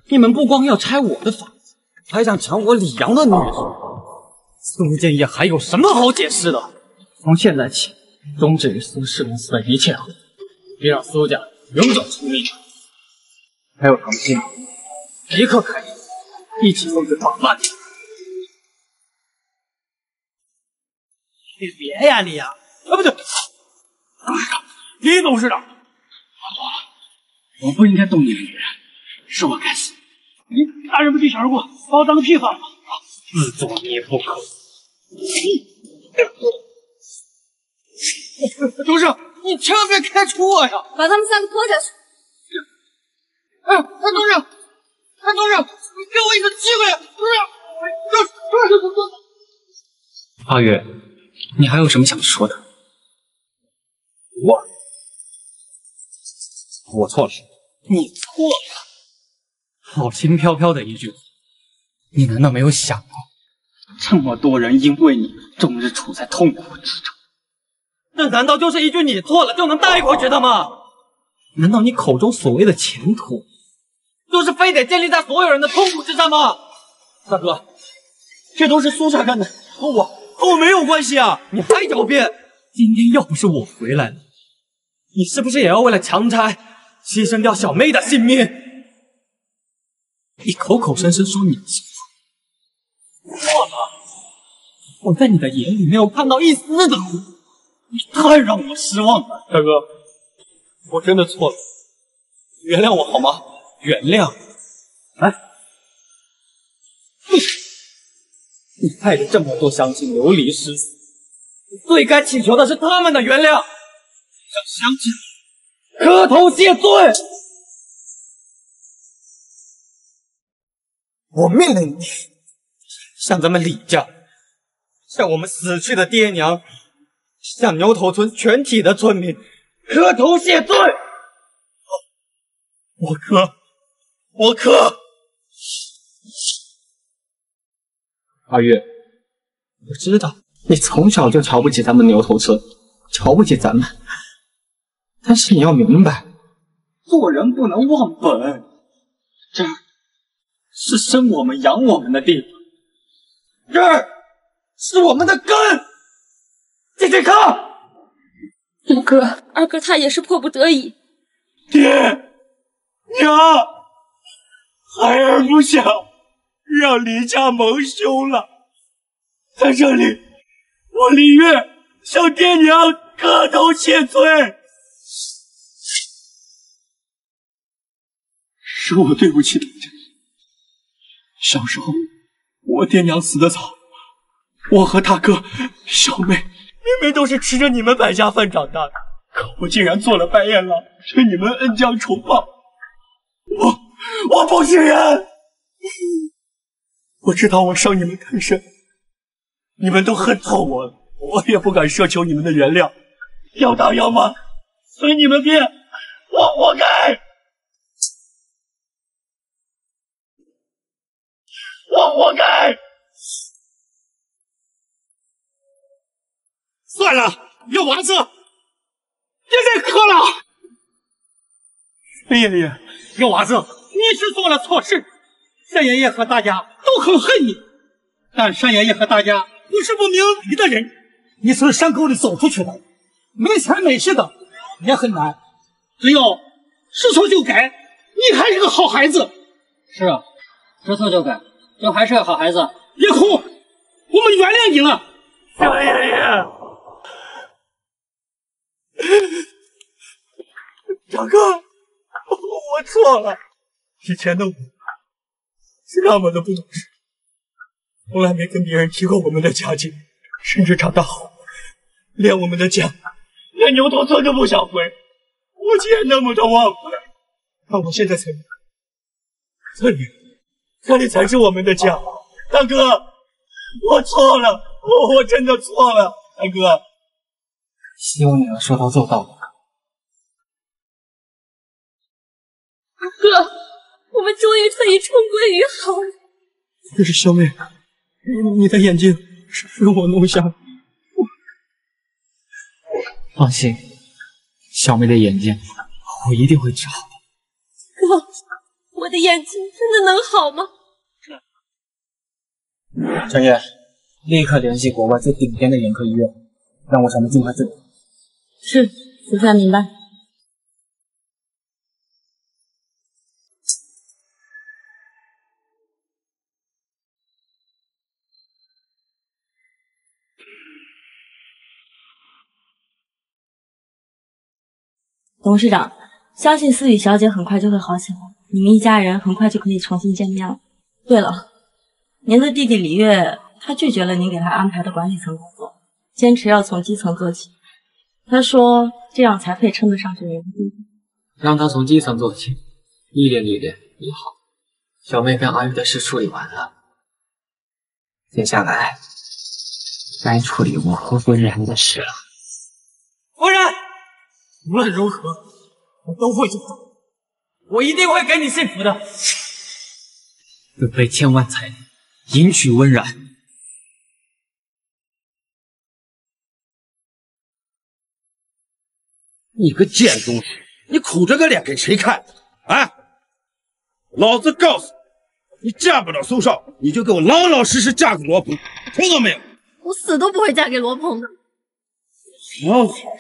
你们不光要拆我的房子，还想抢我李阳的女人。苏建业还有什么好解释的？从现在起，终止与苏氏公司的一切合作，别让苏家永久成立。还有唐鑫，立刻开除，一起送去绑饭你别呀，你呀！啊，不对，董事长，李董事长，我错了，我不应该动你的女人，是我该死。你大人不计小人过，把我当个屁放了吗？自作孽不可。董事长，你千万别开除我呀！把他们三个拖下去。哎，哎，董事长，哎，董事长，你给我一个机会，董事长，董董事长，董事阿月，你还有什么想说的？我，我错了。你错了。好轻飘飘的一句话，你难道没有想过，这么多人因为你终日处在痛苦之中？这难道就是一句你错了就能带过去的吗？难道你口中所谓的前途，就是非得建立在所有人的痛苦之上吗？大哥，这都是苏夏干的，和我和我没有关系啊！你还狡辩！今天要不是我回来了，你是不是也要为了强拆牺牲掉小妹的性命。你口口声声说你错了。我在你的眼里没有看到一丝的苦，你太让我失望了，大哥，我真的错了，原谅我好吗？原谅？来，你害得这么多乡亲流离失所，你最该祈求的是他们的原谅，向乡亲磕头谢罪。我命令你，向咱们李家，向我们死去的爹娘，向牛头村全体的村民磕头谢罪。我磕，我磕。阿月，我知道你从小就瞧不起咱们牛头村，瞧不起咱们，但是你要明白，做人不能忘本。这儿是生我们养我们的地方，这儿是我们的根。进去看。五哥，二哥他也是迫不得已。爹娘，孩儿不想让李家蒙羞了，在这里，我李月向爹娘磕头谢罪。是我对不起大家。小时候，我爹娘死的早，我和大哥、小妹明明都是吃着你们百家饭长大的，可我竟然做了白眼狼，对你们恩将仇报。我我不是人，我知道我伤你们太深，你们都恨透我了，我也不敢奢求你们的原谅，要打要骂，随你们便，我活该。我活该！算了，要娃子，别再磕了。沈爷爷，有娃子，你是做了错事，单爷爷和大家都很恨你，但单爷爷和大家不是不明理的人。你从山沟里走出去的，没钱没势的也很难，只要知错就改。你还是个好孩子。是啊，知错就改。就还是个好孩子，别哭，我们原谅你了，小爷爷。大哥，我错了，以前的我是那么的不懂事，从来没跟别人提过我们的家境，甚至长大后连我们的家，连牛头村都不想回，我竟然那么的忘本，但我现在才明白，这里。这里才是我们的家，大哥，我错了，我我真的错了，大哥。希望你能说到做到吧。哥，们终于可以重归于好了。可是小妹，你你的眼睛是我弄瞎的。放心，小妹的眼睛我一定会治好的。哥，我的眼睛真的能好吗？陈烨，立刻联系国外最顶尖的眼科医院，让我小妹尽快治疗。是，属下明白。董事长，相信思雨小姐很快就会好起来，你们一家人很快就可以重新见面了。对了。您的弟弟李月，他拒绝了您给他安排的管理层工作，坚持要从基层做起。他说这样才配称得上是您的弟弟。让他从基层做起，历练历练也好。小妹跟阿玉的事处理完了，接下来该处理我和温然的事了。温然，无论如何，我都会做到，我一定会给你幸福的。准备千万彩礼。迎娶温然，你个贱东西，你苦着个脸给谁看？啊！老子告诉你，你嫁不了苏少，你就给我老老实实嫁给罗鹏，听到没有？我死都不会嫁给罗鹏的。好好说，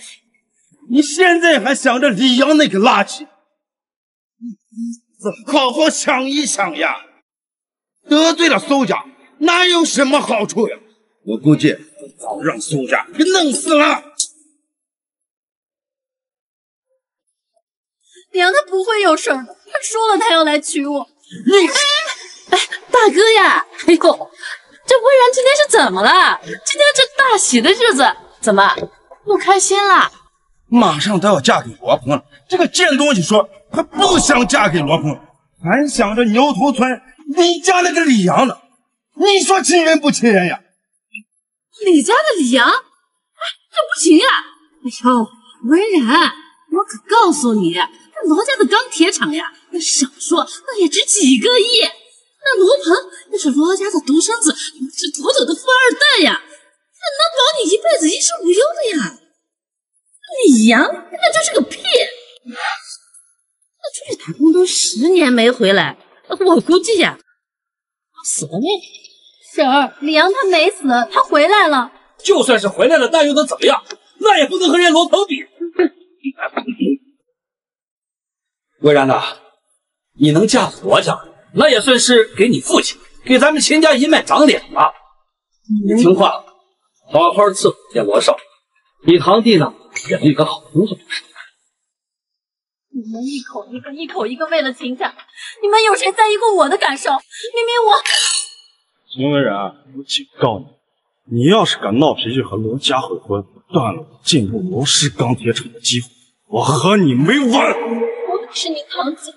你现在还想着李阳那个垃圾？你好好想一想呀！得罪了苏家，哪有什么好处呀？我估计早让苏家给弄死了。娘他不会有事儿的，他说了他要来娶我。你，哎，大哥呀，哎呦，这魏然今天是怎么了？今天这大喜的日子，怎么不开心了？马上都要嫁给罗鹏了，这个贱东西说他不想嫁给罗鹏，还想着牛头村李家那个李阳呢。你说亲人不亲人呀？李家的李阳，哎，这不行呀！哎呦，文然，我可告诉你，那罗家的钢铁厂呀，那少说那也值几个亿。那罗鹏那是罗家的独生子，是妥妥的富二代呀，那能保你一辈子衣食无忧的呀。李阳那就是个屁，那出去打工都十年没回来，我估计呀，死了没。婶儿，李阳他没死，他回来了。就算是回来了，那又能怎么样？那也不能和人罗鹏比。魏然呐，你能嫁罗家，那也算是给你父亲、给咱们秦家一脉长脸了。你听话，好好伺候见罗少。你堂弟呢，也能有个好工作就是。你们一口一个，一口一个为了秦家，你们有谁在意过我的感受？明明我……秦文然，我警告你，你要是敢闹脾气和罗家悔婚，断了我进入罗氏钢铁厂的机会，我和你没完！我可是你堂姐，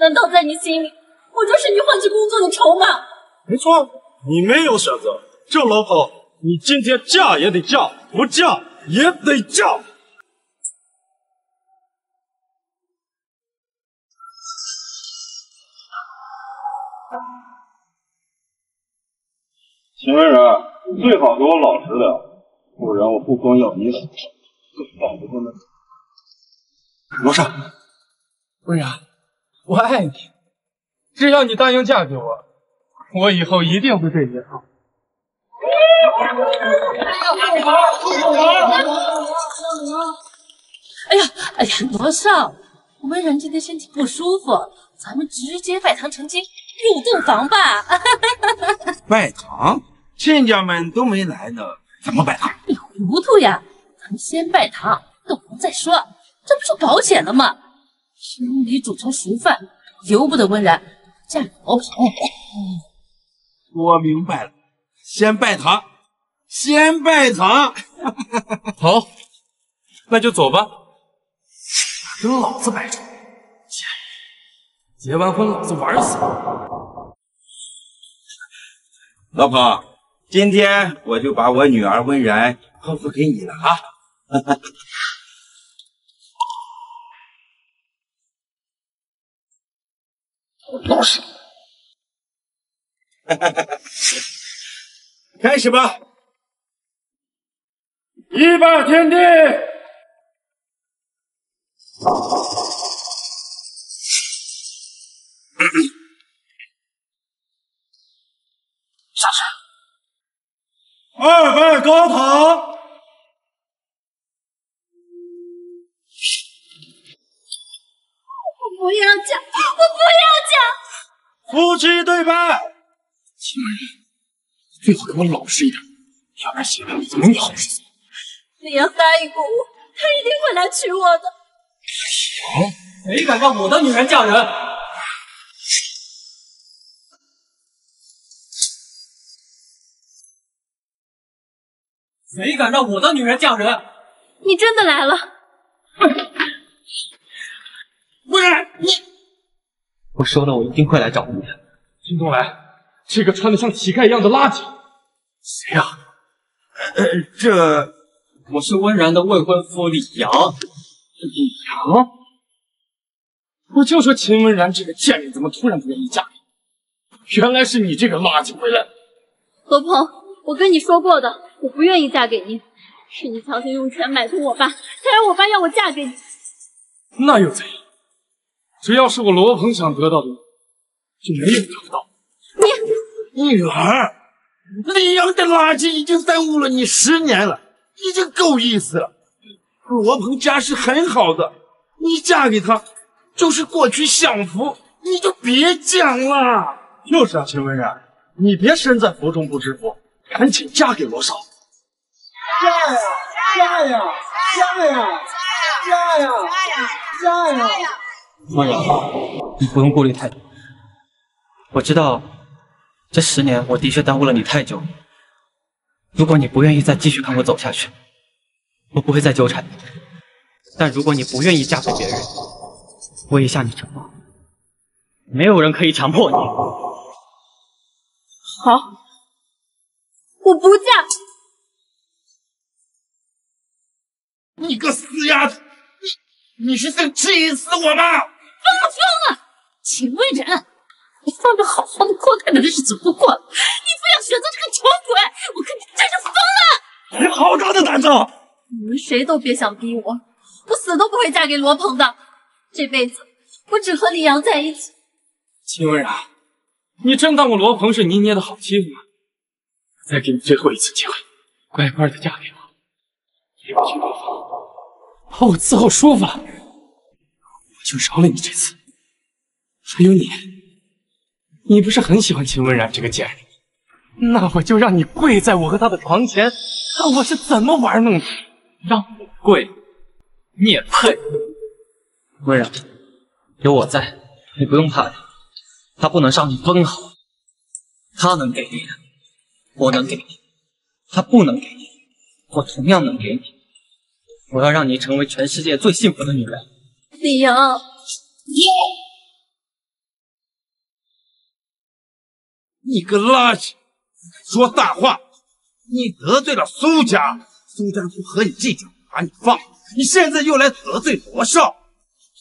难道在你心里，我就是你换取工作的筹码？没错，你没有选择。这老婆，你今天嫁也得嫁，不嫁也得叫。秦文然，你最好给我老实点，不然我不光要你死，更保不住那罗少，温然，我爱你，只要你答应嫁给我，我以后一定会对你好。哎呀，哎呀，罗少，温然今天身体不舒服，咱们直接拜堂成亲，入洞房吧。拜堂，亲家们都没来呢，怎么拜堂？你糊涂呀！咱们先拜堂，洞房再说，这不是保险了吗？生米煮成熟饭，由不得温然嫁给罗鹏。我明白了，先拜堂，先拜堂。好，那就走吧。跟老子摆着，结完婚老子玩死你！老婆，今天我就把我女儿温然托付给你了啊！老实，开始吧！一拜天地，下去。二拜高堂。我不要嫁，我不要嫁！夫妻对拜。秦文然，最好给我老实一点，要不然写完怎么你好日子？李阳答应过我，他一定会来娶我的。谁敢让我的女人嫁人？谁敢让我的女人嫁人？你真的来了？温然，你我说了，我一定会来找你的。金东来，这个穿的像乞丐一样的垃圾，谁呀？呃，这我是温然的未婚夫李阳。李阳，我就说秦文然这个贱人怎么突然不愿意嫁给你？原来是你这个垃圾回来了。罗鹏，我跟你说过的，我不愿意嫁给你，是你强行用钱买通我爸，才让我爸要我嫁给你。那又怎样？只要是我罗鹏想得到的，就没有得不到。女儿，李阳的垃圾已经耽误了你十年了，已经够意思了。罗鹏家世很好的，你嫁给他，就是过去享福，你就别讲了。就是啊，秦文然，你别身在福中不知福，赶紧嫁给罗少。嫁呀嫁呀嫁呀嫁呀嫁呀！温柔，你不用顾虑太多。我知道这十年我的确耽误了你太久。如果你不愿意再继续看我走下去，我不会再纠缠你。但如果你不愿意嫁给别人，我也向你承诺，没有人可以强迫你。好，我不嫁。你个死丫头，你你是想气死我吗？疯了疯了！秦微然，你放着好好的阔太太的日子不过了，你非要选择这个穷鬼，我看你真是疯了！你好大的胆子！你们谁都别想逼我，我死都不会嫁给罗鹏的。这辈子我只和李阳在一起。秦文然，你真当我罗鹏是你捏的好欺负吗？再给你最后一次机会，乖乖的嫁给我，别去罗鹏，把我伺候舒服了，我就饶了你这次。还有你，你不是很喜欢秦文然这个贱人？那我就让你跪在我和他的床前，看我是怎么玩弄你。让我跪，你也配？温然，有我在，你不用怕他。他不能伤你分毫。他能给你的，我能给你；他不能给你，我同样能给你。我要让你成为全世界最幸福的女人。李阳，你个垃圾，说大话！你得罪了苏家，苏家不和你计较，把你放了。你现在又来得罪罗少，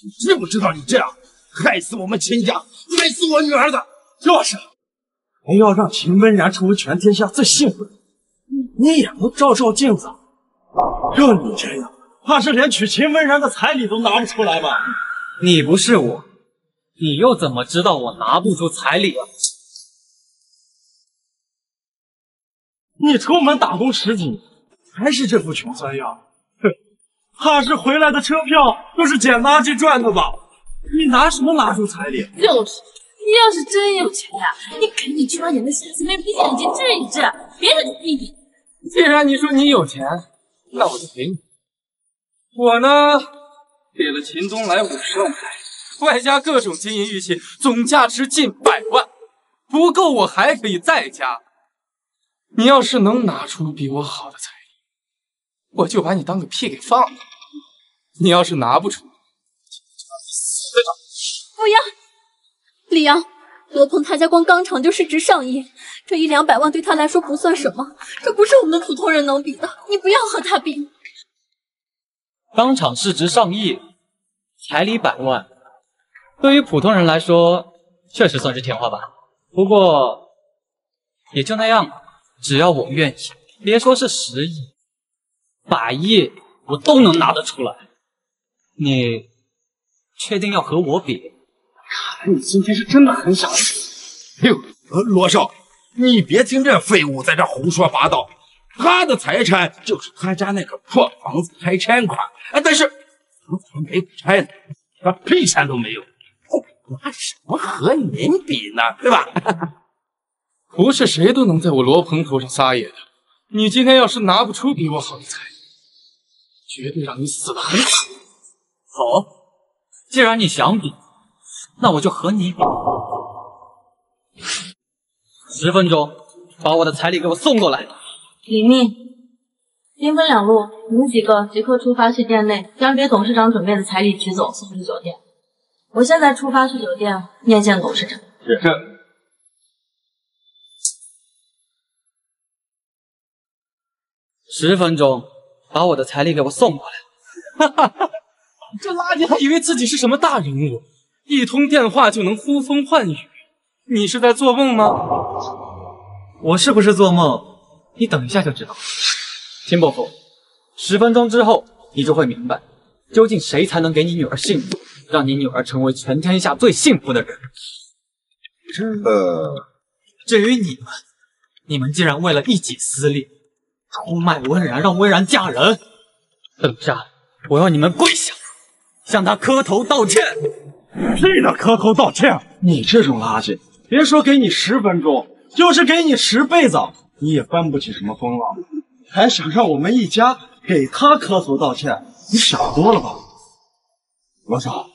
你知不知道你这样害死我们秦家，害死我女儿的？就是，我要让秦温然成为全天下最幸福的人，你也不照照镜子。要你这样，怕是连娶秦温然的彩礼都拿不出来吧？你不是我，你又怎么知道我拿不出彩礼啊？你出门打工十几年，还是这副穷酸样。哼，怕是回来的车票都是捡垃圾赚的吧？你拿什么拿出彩礼？就是，你要是真有钱呀、你赶紧去把你那瞎子妹闭眼睛治一治，别让你逼你。既然你说你有钱，那我就给你。我呢，给了秦东来五十万彩，外加各种金银玉器，总价值近百万，不够我还可以再加。你要是能拿出比我好的彩礼，我就把你当个屁给放了。你要是拿不出，不要，李阳，罗鹏他家光钢厂就市值上亿，这一两百万对他来说不算什么，这不是我们普通人能比的。你不要和他比。钢厂市值上亿，彩礼百万，对于普通人来说，确实算是天花板。不过也就那样，只要我愿意，别说是十亿，百亿我都能拿得出来。你确定要和我比？看来你今天是真的很想死。哎呦，呃罗少，你别听这废物在这胡说八道。他的财产就是他家那个破房子拆迁款，啊，但是房子没拆呢，他屁钱都没有，拿什么和您比呢？对吧？不是谁都能在我罗鹏头上撒野的。你今天要是拿不出比我好的彩礼，绝对让你死得很惨。好，既然你想比，那我就和你比。十分钟，把我的彩礼给我送过来。李密，兵分两路，你们几个即刻出发去店内，将给董事长准备的彩礼取走，送去酒店。我现在出发去酒店面见董事长。是。十分钟，把我的彩礼给我送过来。哈哈哈！这垃圾还以为自己是什么大人物，一通电话就能呼风唤雨。你是在做梦吗？我是不是做梦？你等一下就知道。秦伯父，十分钟之后你就会明白，究竟谁才能给你女儿幸福，让你女儿成为全天下最幸福的人。呃，至于你们，你们竟然为了一己私利，出卖温然，让温然嫁人。等下，我要你们跪下，向他磕头道歉，屁的磕头道歉！你这种垃圾，别说给你十分钟，就是给你十辈子，你也翻不起什么风浪。还想让我们一家给他磕头道歉？你想多了吧？罗少，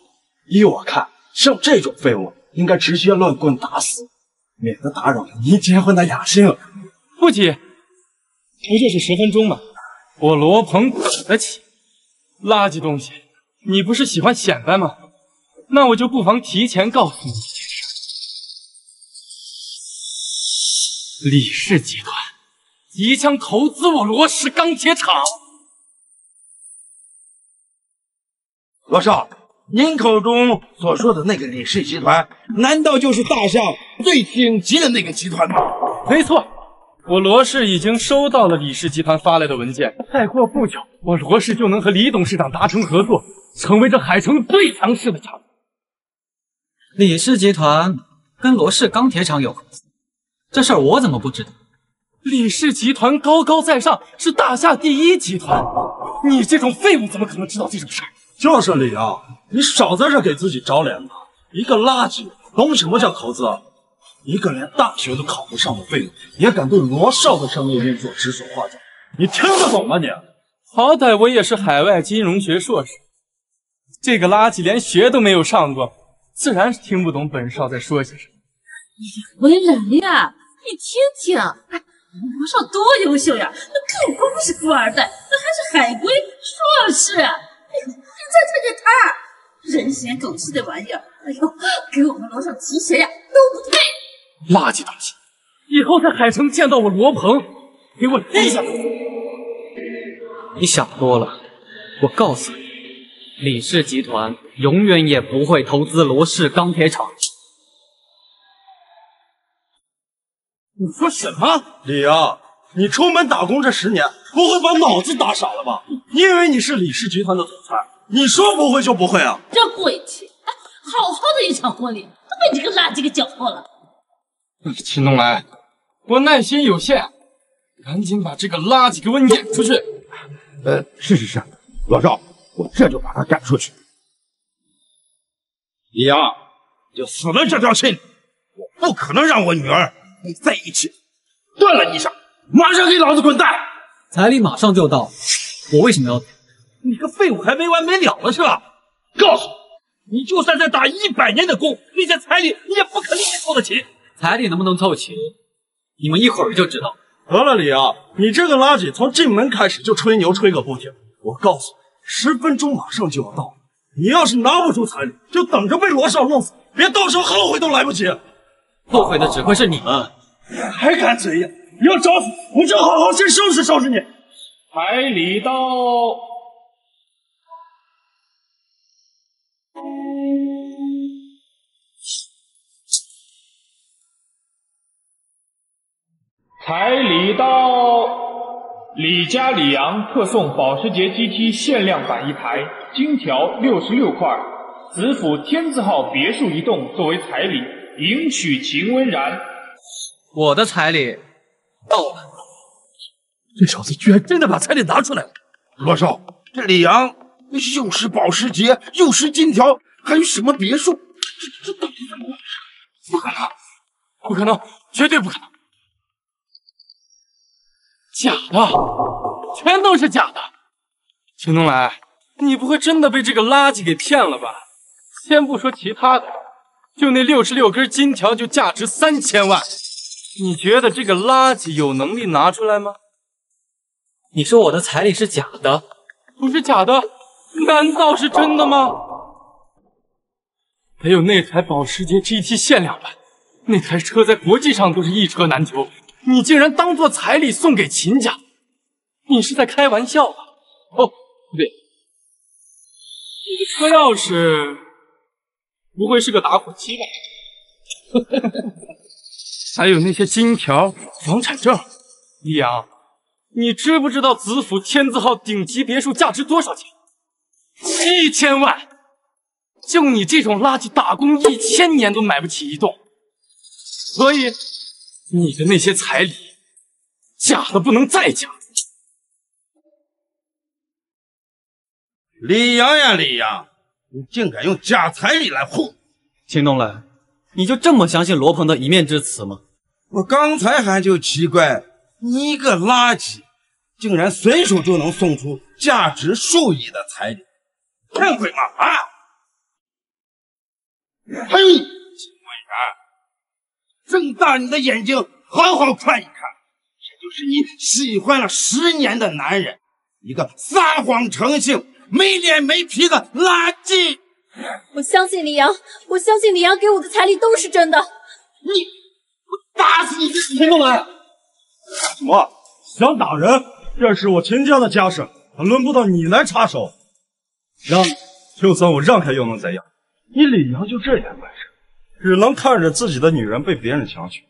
依我看，像这种废物应该直接乱棍打死，免得打扰了您结婚的雅兴。不急，不就是十分钟吗？我罗鹏等得起。垃圾东西，你不是喜欢显摆吗？那我就不妨提前告诉你一件事：李氏集团即将投资我罗氏钢铁厂。罗少，您口中所说的那个李氏集团，难道就是大夏最顶级的那个集团吗？没错，我罗氏已经收到了李氏集团发来的文件，再过不久，我罗氏就能和李董事长达成合作，成为这海城最强势的厂。李氏集团跟罗氏钢铁厂有合作，这事儿我怎么不知道？李氏集团高高在上，是大夏第一集团，你这种废物怎么可能知道这种事儿？就是李啊，你少在这给自己找脸吧！一个垃圾，懂什么叫投资？一个连大学都考不上的废物，也敢对罗少的商业运作指手画脚，你听得懂吗？你好歹我也是海外金融学硕士，这个垃圾连学都没有上过，自然是听不懂本少在说些什么。回来呀，你听听，哎，罗少多优秀呀，那不光是富二代，那还是海归硕士。哎呦，你再看看他，人嫌狗气的玩意儿，哎呦，给我们罗少提鞋呀都不对。垃圾东西！以后在海城见到我罗鹏，给我低下！你想多了，我告诉你，李氏集团永远也不会投资罗氏钢铁厂。你说什么？李阳，你出门打工这十年，不会把脑子打傻了吧？你以为你是李氏集团的总裁？你说不会就不会啊？这晦气！哎，好好的一场婚礼，都被你个垃圾给搅和了。秦东来，我耐心有限，赶紧把这个垃圾给我撵出去。呃，是是是，老赵，我这就把他赶出去。李阳，就死了这条心，我不可能让我女儿跟你在一起。断了你手，马上给老子滚蛋！彩礼马上就到，我为什么要走？你个废物还没完没了了是吧？告诉你，你就算再打一百年的工，那些彩礼你也不可能凑得起。彩礼能不能凑齐，你们一会儿就知道。得了，李阳，你这个垃圾，从进门开始就吹牛吹个不停。我告诉你，十分钟马上就要到了，你要是拿不出彩礼，就等着被罗少弄死，别到时候后悔都来不及。后悔的只会是你们。还敢嘴硬？你要找死，我就好好先收拾收拾你。彩礼到。彩礼到！李家李阳特送保时捷 GT 限量版一台，金条六十六块，紫府天字号别墅一栋作为彩礼，迎娶秦温然。我的彩礼到了。这小子居然真的把彩礼拿出来了！罗少，这李阳又是保时捷，又是金条，还有什么别墅？这这到底怎么回事？不可能，不可能，绝对不可能！假的，全都是假的。秦东来，你不会真的被这个垃圾给骗了吧？先不说其他的，就那六十六根金条就价值三千万，你觉得这个垃圾有能力拿出来吗？你说我的彩礼是假的？不是假的，难道是真的吗？还有那台保时捷 GT 限量版，那台车在国际上都是一车难求。你竟然当做彩礼送给秦家，你是在开玩笑吧？哦，不对，你的车钥匙不会是个打火机吧？还有那些金条、房产证，易阳，你知不知道子府天字号顶级别墅价值多少钱？七千万！就你这种垃圾，打工一千年都买不起一栋，所以。你的那些彩礼，假的不能再假。李阳呀，李阳，你竟敢用假彩礼来糊！秦东来，你就这么相信罗鹏的一面之词吗？我刚才还就奇怪，你一个垃圾，竟然随手就能送出价值数亿的彩礼，骗鬼吗？啊！嘿，秦文然，睁大你的眼睛，好好看一看，这就是你喜欢了十年的男人，一个撒谎成性、没脸没皮的垃圾！我相信李阳，我相信李阳给我的彩礼都是真的。你，我打死你！秦东来，什么？想打人？这是我秦家的家事，还轮不到你来插手。让，就算我让开又能怎样？你李阳就这点本事，只能看着自己的女人被别人强娶，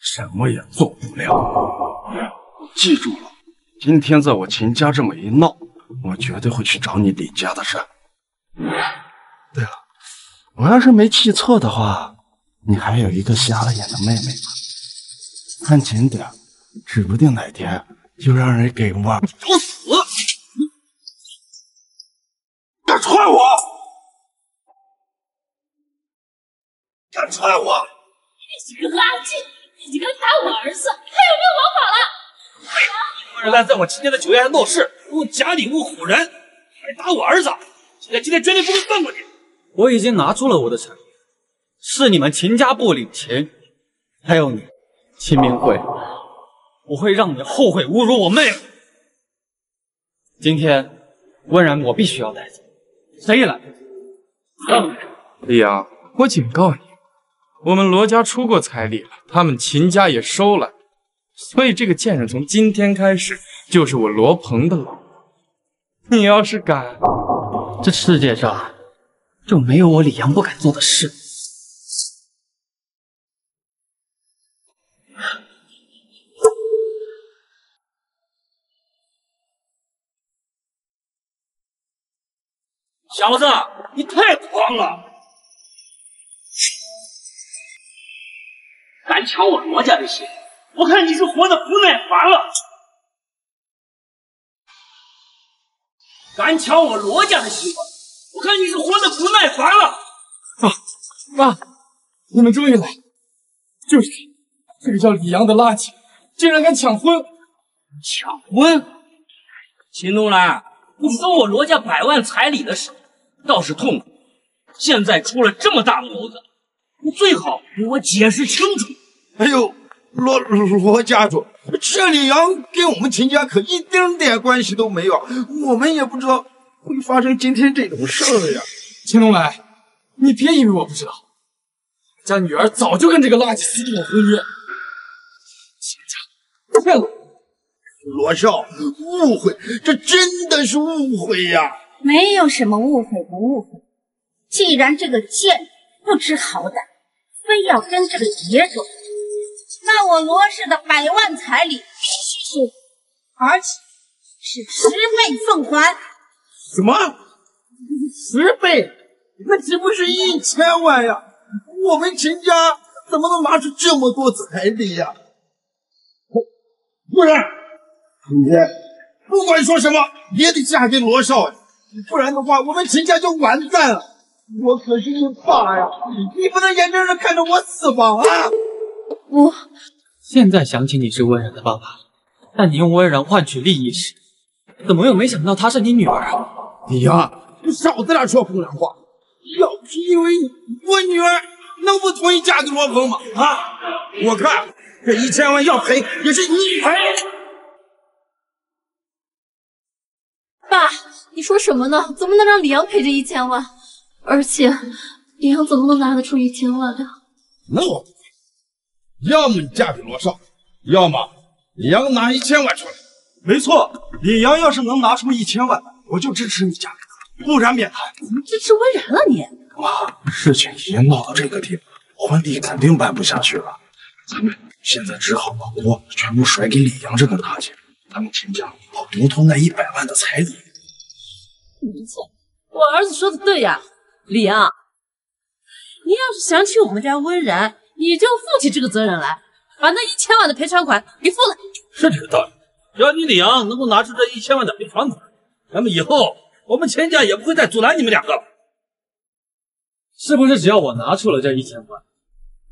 什么也做不了。记住了，今天在我秦家这么一闹，我绝对会去找你李家的事。对了，我要是没记错的话，你还有一个瞎了眼的妹妹吧？看紧点，指不定哪天就让人给忘。找死！敢踹我！敢踹我！你是个垃圾！你敢打我儿子，还有没有王法了？不但在我秦家的酒宴上闹事，用假礼物唬人，还打我儿子！现在今天绝对不会放过你！我已经拿出了我的诚意，是你们秦家不领情。还有你，秦明慧，我会让你后悔侮辱我妹妹。今天温然我必须要带走，谁也拦不住。让开李阳，我警告你，我们罗家出过彩礼了，他们秦家也收了，所以这个贱人从今天开始就是我罗鹏的老婆。你要是敢，这世界上就没有我李阳不敢做的事。小子，你太狂了！敢抢我罗家的媳妇，我看你是活的不耐烦了！敢抢我罗家的媳妇，我看你是活的不耐烦了！妈，妈，你们终于来，就是他，这个叫李阳的垃圾，竟然敢抢婚！抢婚？秦东来，你收我罗家百万彩礼的时候倒是痛快，现在出了这么大篓子，你最好给我解释清楚。哎呦，罗罗家主，这李阳跟我们秦家可一丁点关系都没有，我们也不知道会发生今天这种事儿呀。秦东来，你别以为我不知道，我家女儿早就跟这个垃圾撕定了婚约。秦家骗了罗少，误会，这真的是误会呀！没有什么误会不误会，既然这个贱人不知好歹，非要跟这个野种，那我罗氏的百万彩礼必须收，而且是十倍奉还。什么？十倍？那岂不是一千万呀？我们秦家怎么能拿出这么多彩礼呀？不然，今天不管说什么也得嫁给罗少爷，不然的话我们秦家就完蛋了。我可是你爸呀，你不能眼睁睁看着我死亡啊！我现在想起你是温然的爸爸，但你用温然换取利益时，怎么又没想到她是你女儿啊？李阳，你少在那说风凉话！要不是因为你，我女儿能不同意嫁给罗鹏吗？啊！我看这一千万要赔也是你赔。爸，你说什么呢？怎么能让李阳赔这一千万？而且，李阳怎么能拿得出一千万呀？那我不会，要么你嫁给罗少，要么李阳拿一千万出来。没错，李阳要是能拿出一千万，我就支持你嫁给他，不然免谈。怎么支持温然了你？妈，事情已经闹到这个地步，婚礼肯定办不下去了。咱们现在只好把锅全部甩给李阳这个大姐，咱们秦家好独吞那一百万的彩礼。没错，我儿子说的对呀，李阳，你要是想娶我们家温然，你就负起这个责任来，把那一千万的赔偿款给付了。是这个道理，只要你李阳能够拿出这一千万的赔偿款，那么以后我们钱家也不会再阻拦你们两个了。是不是只要我拿出了这一千万，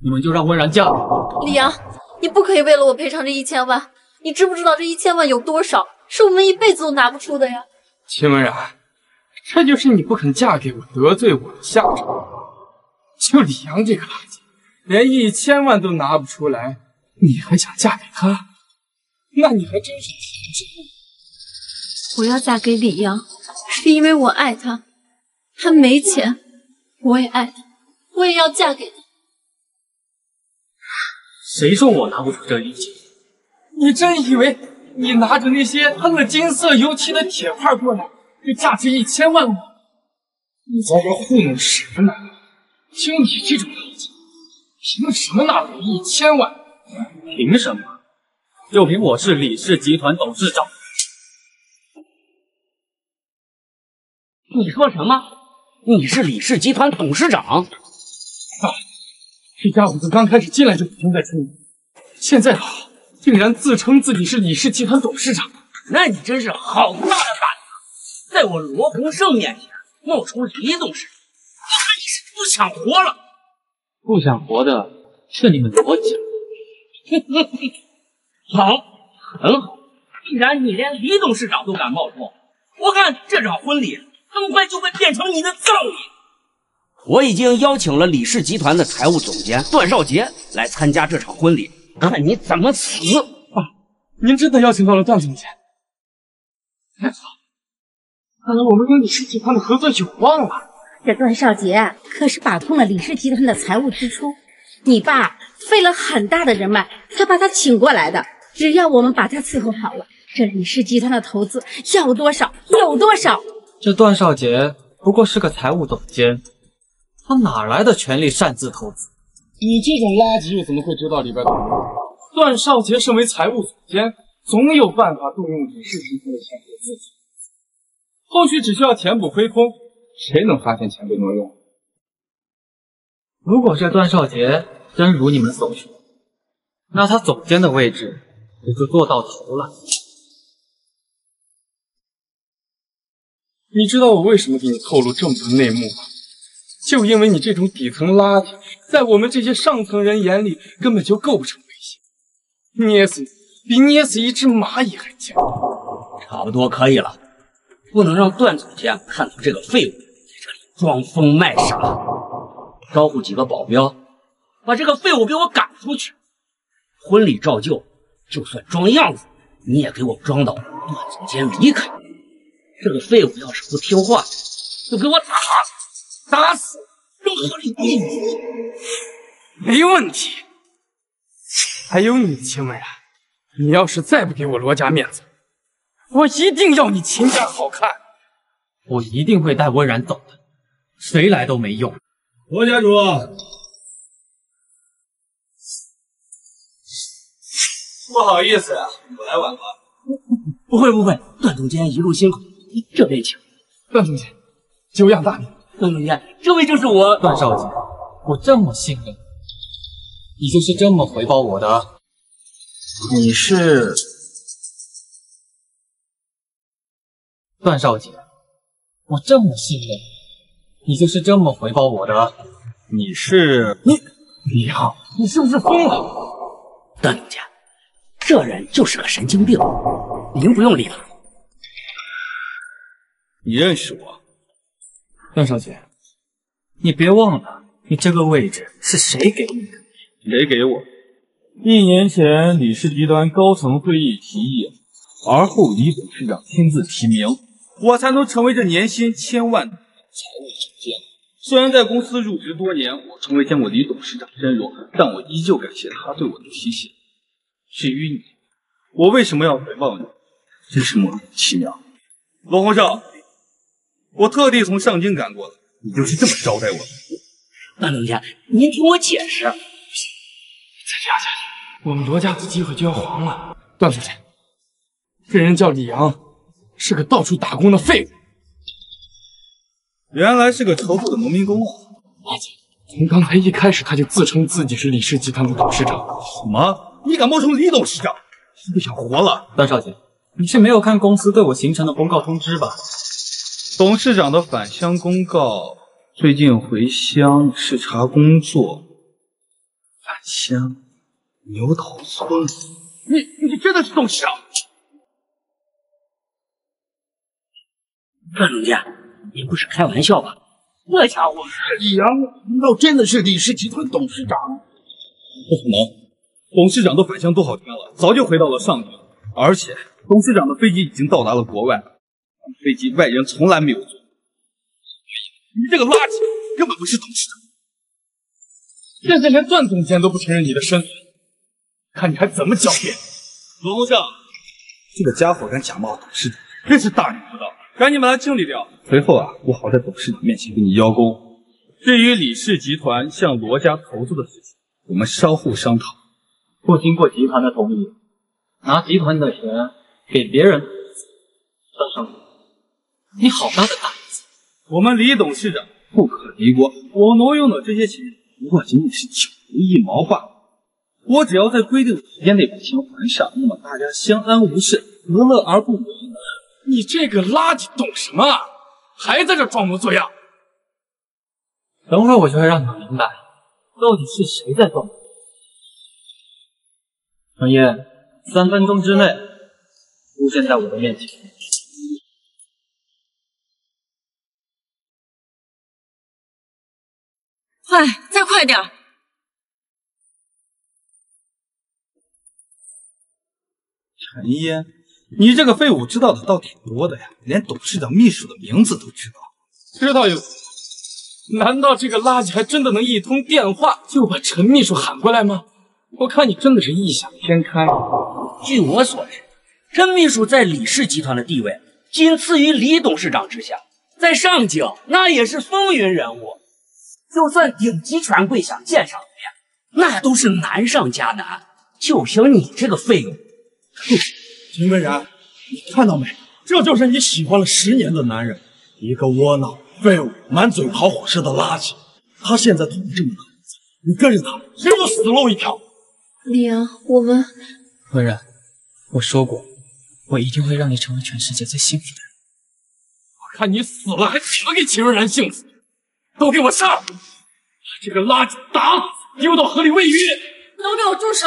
你们就让温然嫁给我？李阳，你不可以为了我赔偿这一千万，你知不知道这一千万有多少？是我们一辈子都拿不出的呀！秦温然，这就是你不肯嫁给我、得罪我的下场。就李阳这个垃圾，连一千万都拿不出来，你还想嫁给他？那你还真是天真。我要嫁给李阳，是因为我爱他。他没钱，我也爱他，我也要嫁给他。谁说我拿不出这一千？你真以为你拿着那些喷了金色油漆的铁块过来，就价值一千万吗？你在这糊弄什么呢？就你这种垃圾，凭什么拿走一千万？凭什么？就凭我是李氏集团董事长。你说什么？你是李氏集团董事长？啊！这家伙从刚开始进来就不停在吹牛，现在好，竟然自称自己是李氏集团董事长。那你真是好大的胆子，在我罗洪胜面前冒充李董事长，我看你是不想活了。不想活的是你们罗家。好，很好。既然你连李董事长都敢冒充，我看这场婚礼很快就会变成你的葬礼。我已经邀请了李氏集团的财务总监段少杰来参加这场婚礼，看你怎么死！啊，您真的邀请到了段总监？太好，看来我们跟李氏集团的合作有望了。这段少杰可是把控了李氏集团的财务支出，你爸费了很大的人脉才把他请过来的。只要我们把他伺候好了，这李氏集团的投资要多少有多少。这段少杰不过是个财务总监，他哪来的权利擅自投资？你这种垃圾又怎么会知道里边的？段少杰身为财务总监，总有办法动用李氏集团的钱给自己，后续只需要填补亏空，谁能发现钱被挪用？如果这段少杰真如你们所说，那他总监的位置也就做到头了。你知道我为什么给你透露这么多内幕吗？就因为你这种底层垃圾，在我们这些上层人眼里根本就构不成威胁，捏死你比捏死一只蚂蚁还轻。差不多可以了，不能让段总监看到这个废物装疯卖傻。招呼几个保镖，把这个废物给我赶出去。婚礼照旧，就算装样子，你也给我装到段总监离开。这个废物要是不听话，就给我打死，打死，扔河里淹死。没问题。还有你秦文然，你要是再不给我罗家面子，我一定要你秦家好看。我一定会带温然走的，谁来都没用。罗家主，不好意思，啊我来晚了。不会不会，段总监一路辛苦。这边请，段总监，久仰大名。段总监，这位就是我段少杰，我这么信任你，就是这么回报我的。你是段少杰，我这么信任你，就是这么回报我的。你是你李浩，你是不是疯了？段总监，这人就是个神经病，您不用理他。你认识我，段少杰，你别忘了，你这个位置是谁给你的？谁给我？一年前李氏集团高层会议提议，而后李董事长亲自提名，我才能成为这年薪千万的财务总监。虽然在公司入职多年，我从未见过李董事长真容，但我依旧感谢他对我的提携。至于你，我为什么要回报你，真是莫名其妙。罗洪胜。我特地从上京赶过来，你就是这么招待我的？段总监，您听我解释。再这样下去，我们罗家的机会就要黄了。段总监，这人叫李阳，是个到处打工的废物。原来是个仇富的农民工啊！阿姐，从刚才一开始他就自称自己是李氏集团的董事长。什么？你敢冒充李董事长？是不想活了？段少杰，你是没有看公司对我形成的公告通知吧？董事长的返乡公告最近回乡视察工作，返乡牛头村。你你真的是董事长？段总监，你不是开玩笑吧？那家伙，李阳难道真的是李氏集团董事长？不可能，董事长都返乡多少天了，早就回到了上海，而且董事长的飞机已经到达了国外，飞机外人从来没有坐。你这个垃圾，根本不是董事长。现在连段总监都不承认你的身份，看你还怎么狡辩！罗洪胜，这个家伙敢假冒董事长，真是大逆不道！赶紧把他清理掉。随后啊，我好在董事长面前给你邀功。至于李氏集团向罗家投资的事情，我们稍后商讨。不经过集团的同意，拿集团的钱给别人，算什么？你好大的胆子！我们李董事长不可敌国，我挪用的这些钱不过仅仅是九牛一毛罢了。我只要在规定的时间内把钱还上，那么大家相安无事，何乐而不为呢？你这个垃圾懂什么啊？还在这装模作样！等会儿我就会让你们明白，到底是谁在装。程烨，三分钟之内出现在我的面前。快，再快点！陈烟，你这个废物知道的倒挺多的呀，连董事长秘书的名字都知道。知道又怎么？难道这个垃圾还真的能一通电话就把陈秘书喊过来吗？我看你真的是异想天开。据我所知，陈秘书在李氏集团的地位仅次于李董事长之下，在上京那也是风云人物。就算顶级权贵想见上一面，那都是难上加难。就凭你这个废物，哼！秦温然，你看到没？这就是你喜欢了十年的男人，一个窝囊废物，满嘴跑火车的垃圾。他现在捅了这么大的子，你跟着他，谁都死路一条。李阳，我们文然，我说过，我一定会让你成为全世界最幸福的人。我看你死了还怎么给秦文然幸福！都给我上！把这个垃圾打死，丢到河里喂鱼！都给我住手！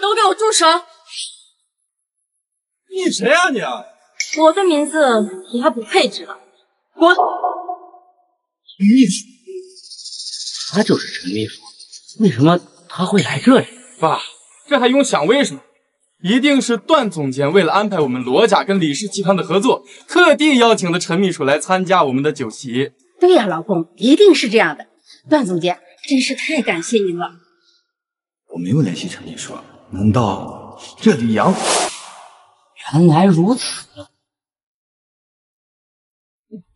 都给我住手！你谁啊你？我的名字你还不配知道？滚！秘书，他就是陈秘书，为什么他会来这里？爸，这还用想为什么？一定是段总监为了安排我们罗家跟李氏集团的合作，特地邀请的陈秘书来参加我们的酒席。对呀，老公，一定是这样的。段总监，真是太感谢您了。我没有联系陈秘书，难道这李阳？原来如此。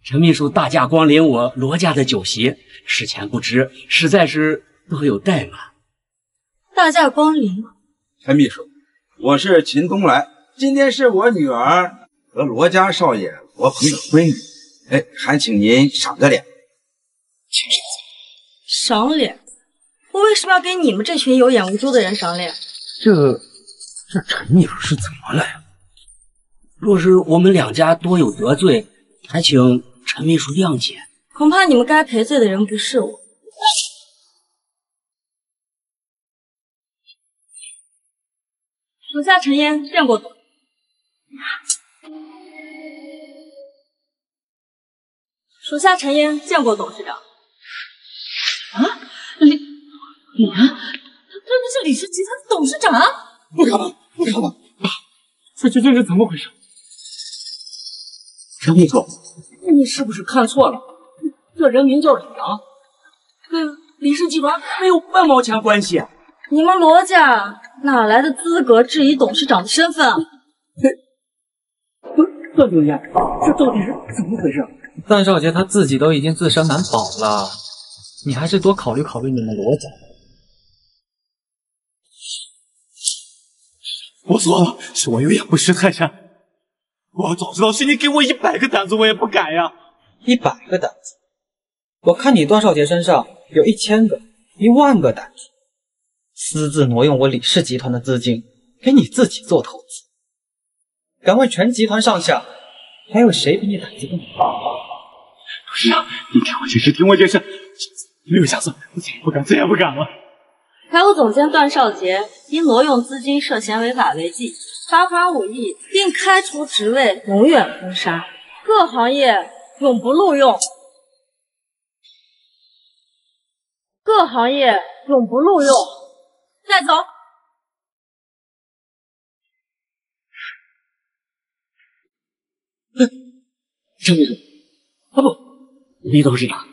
陈秘书大驾光临我罗家的酒席，事前不知，实在是多有怠慢。大驾光临，陈秘书，我是秦东来，今天是我女儿和罗家少爷罗鹏的婚礼，哎，还请您赏个脸。赏脸？我为什么要给你们这群有眼无珠的人赏脸？这这陈秘书是怎么了呀？若是我们两家多有得罪，还请陈秘书谅解。恐怕你们该赔罪的人不是我。属下陈烟见过董。属下陈烟见过董事长。啊，李李阳，他真的是李氏集团董事长？不可能，不可能！爸，这究竟是怎么回事？陈秘书，你是不是看错了？这人名叫李阳，跟李氏集团没有半毛钱关系。你们罗家哪来的资格质疑董事长的身份啊？段总监，这到底是怎么回事？段少杰他自己都已经自身难保了，你还是多考虑考虑你们罗家。我错了，是我有眼不识泰山。我早知道是你给我一百个胆子，我也不敢呀！一百个胆子，我看你段少杰身上有一千个、一万个胆子。私自挪用我李氏集团的资金，给你自己做投资。敢问全集团上下，还有谁比你胆子更大？董事长，你听我解释，听我解释，没有下次，我再也不敢，再也不敢了。财务总监段少杰因挪用资金涉嫌违法违纪，罚款五亿，并开除职位，永远封杀。各行业永不录用。各行业永不录用。带走。张秘书，啊不，李董事长，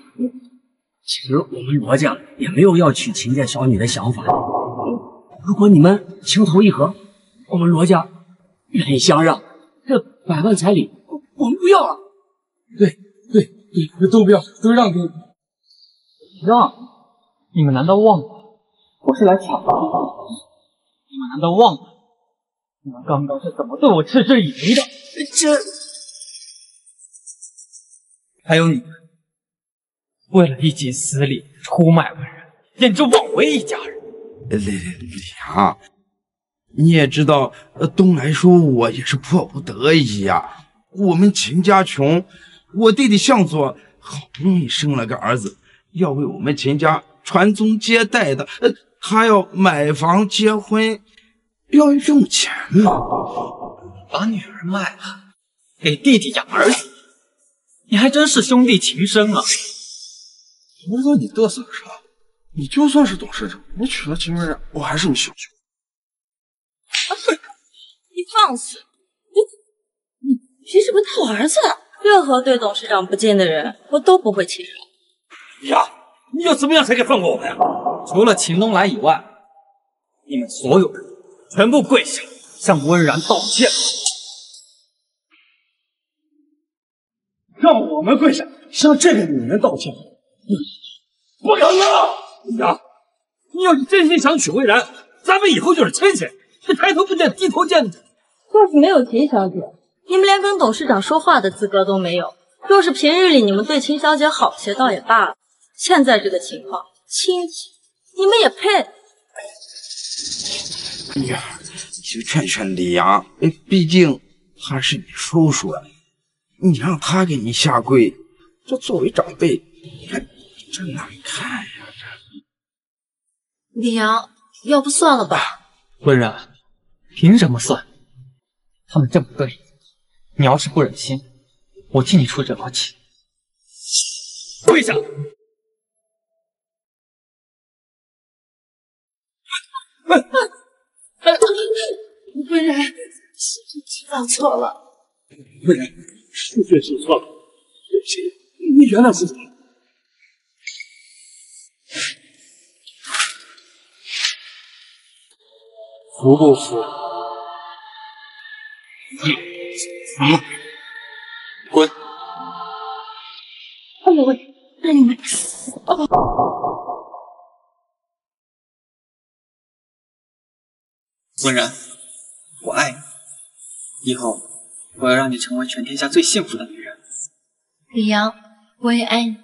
其实我们罗家也没有要娶秦家小女的想法。如果你们情投意合，我们罗家愿意相让，这百万彩礼我们不要了。对对对，都不要，都让给你。让？你们难道忘了我是来抢的？你们难道忘了你们刚刚是怎么对我嗤之以鼻的？这。还有你们，为了一己私利出卖文人，简直枉为一家人。李李李阳，你也知道，东来说我也是迫不得已呀。我们秦家穷，我弟弟向佐好不容易生了个儿子，要为我们秦家传宗接代的，呃他要买房结婚，要用钱嘛。把女儿卖了，给弟弟养儿子。你还真是兄弟情深啊！我说你嘚瑟个啥？你就算是董事长，你娶了秦薇然，我还是你小舅。你放肆！你你凭什么打我儿子？任何对董事长不敬的人，我都不会轻饶。呀，你要怎么样才肯放过我们呀？除了秦东来以外，你们所有人全部跪下，向温然道歉。让我们跪下向这个女人道歉，不可能！呀，你要是真心想娶魏然，咱们以后就是亲戚，这抬头不见低头见的。要是没有秦小姐，你们连跟董事长说话的资格都没有。若是平日里你们对秦小姐好些，倒也罢了。现在这个情况，亲戚你们也配？女儿，你就劝劝李阳，哎，毕竟他是你叔叔啊。你让他给你下跪，这作为长辈，你看真难看呀！这李阳，要不算了吧？温然，凭什么算？他们这么对你，你要是不忍心，我替你出这口气。跪下！温然，是自己犯错了。温然。是确是错了，对不起，你原谅自己。服不服？你滚！哎呦喂，让你们死！温然，我爱你，以后。我要让你成为全天下最幸福的女人，李阳，我也爱你。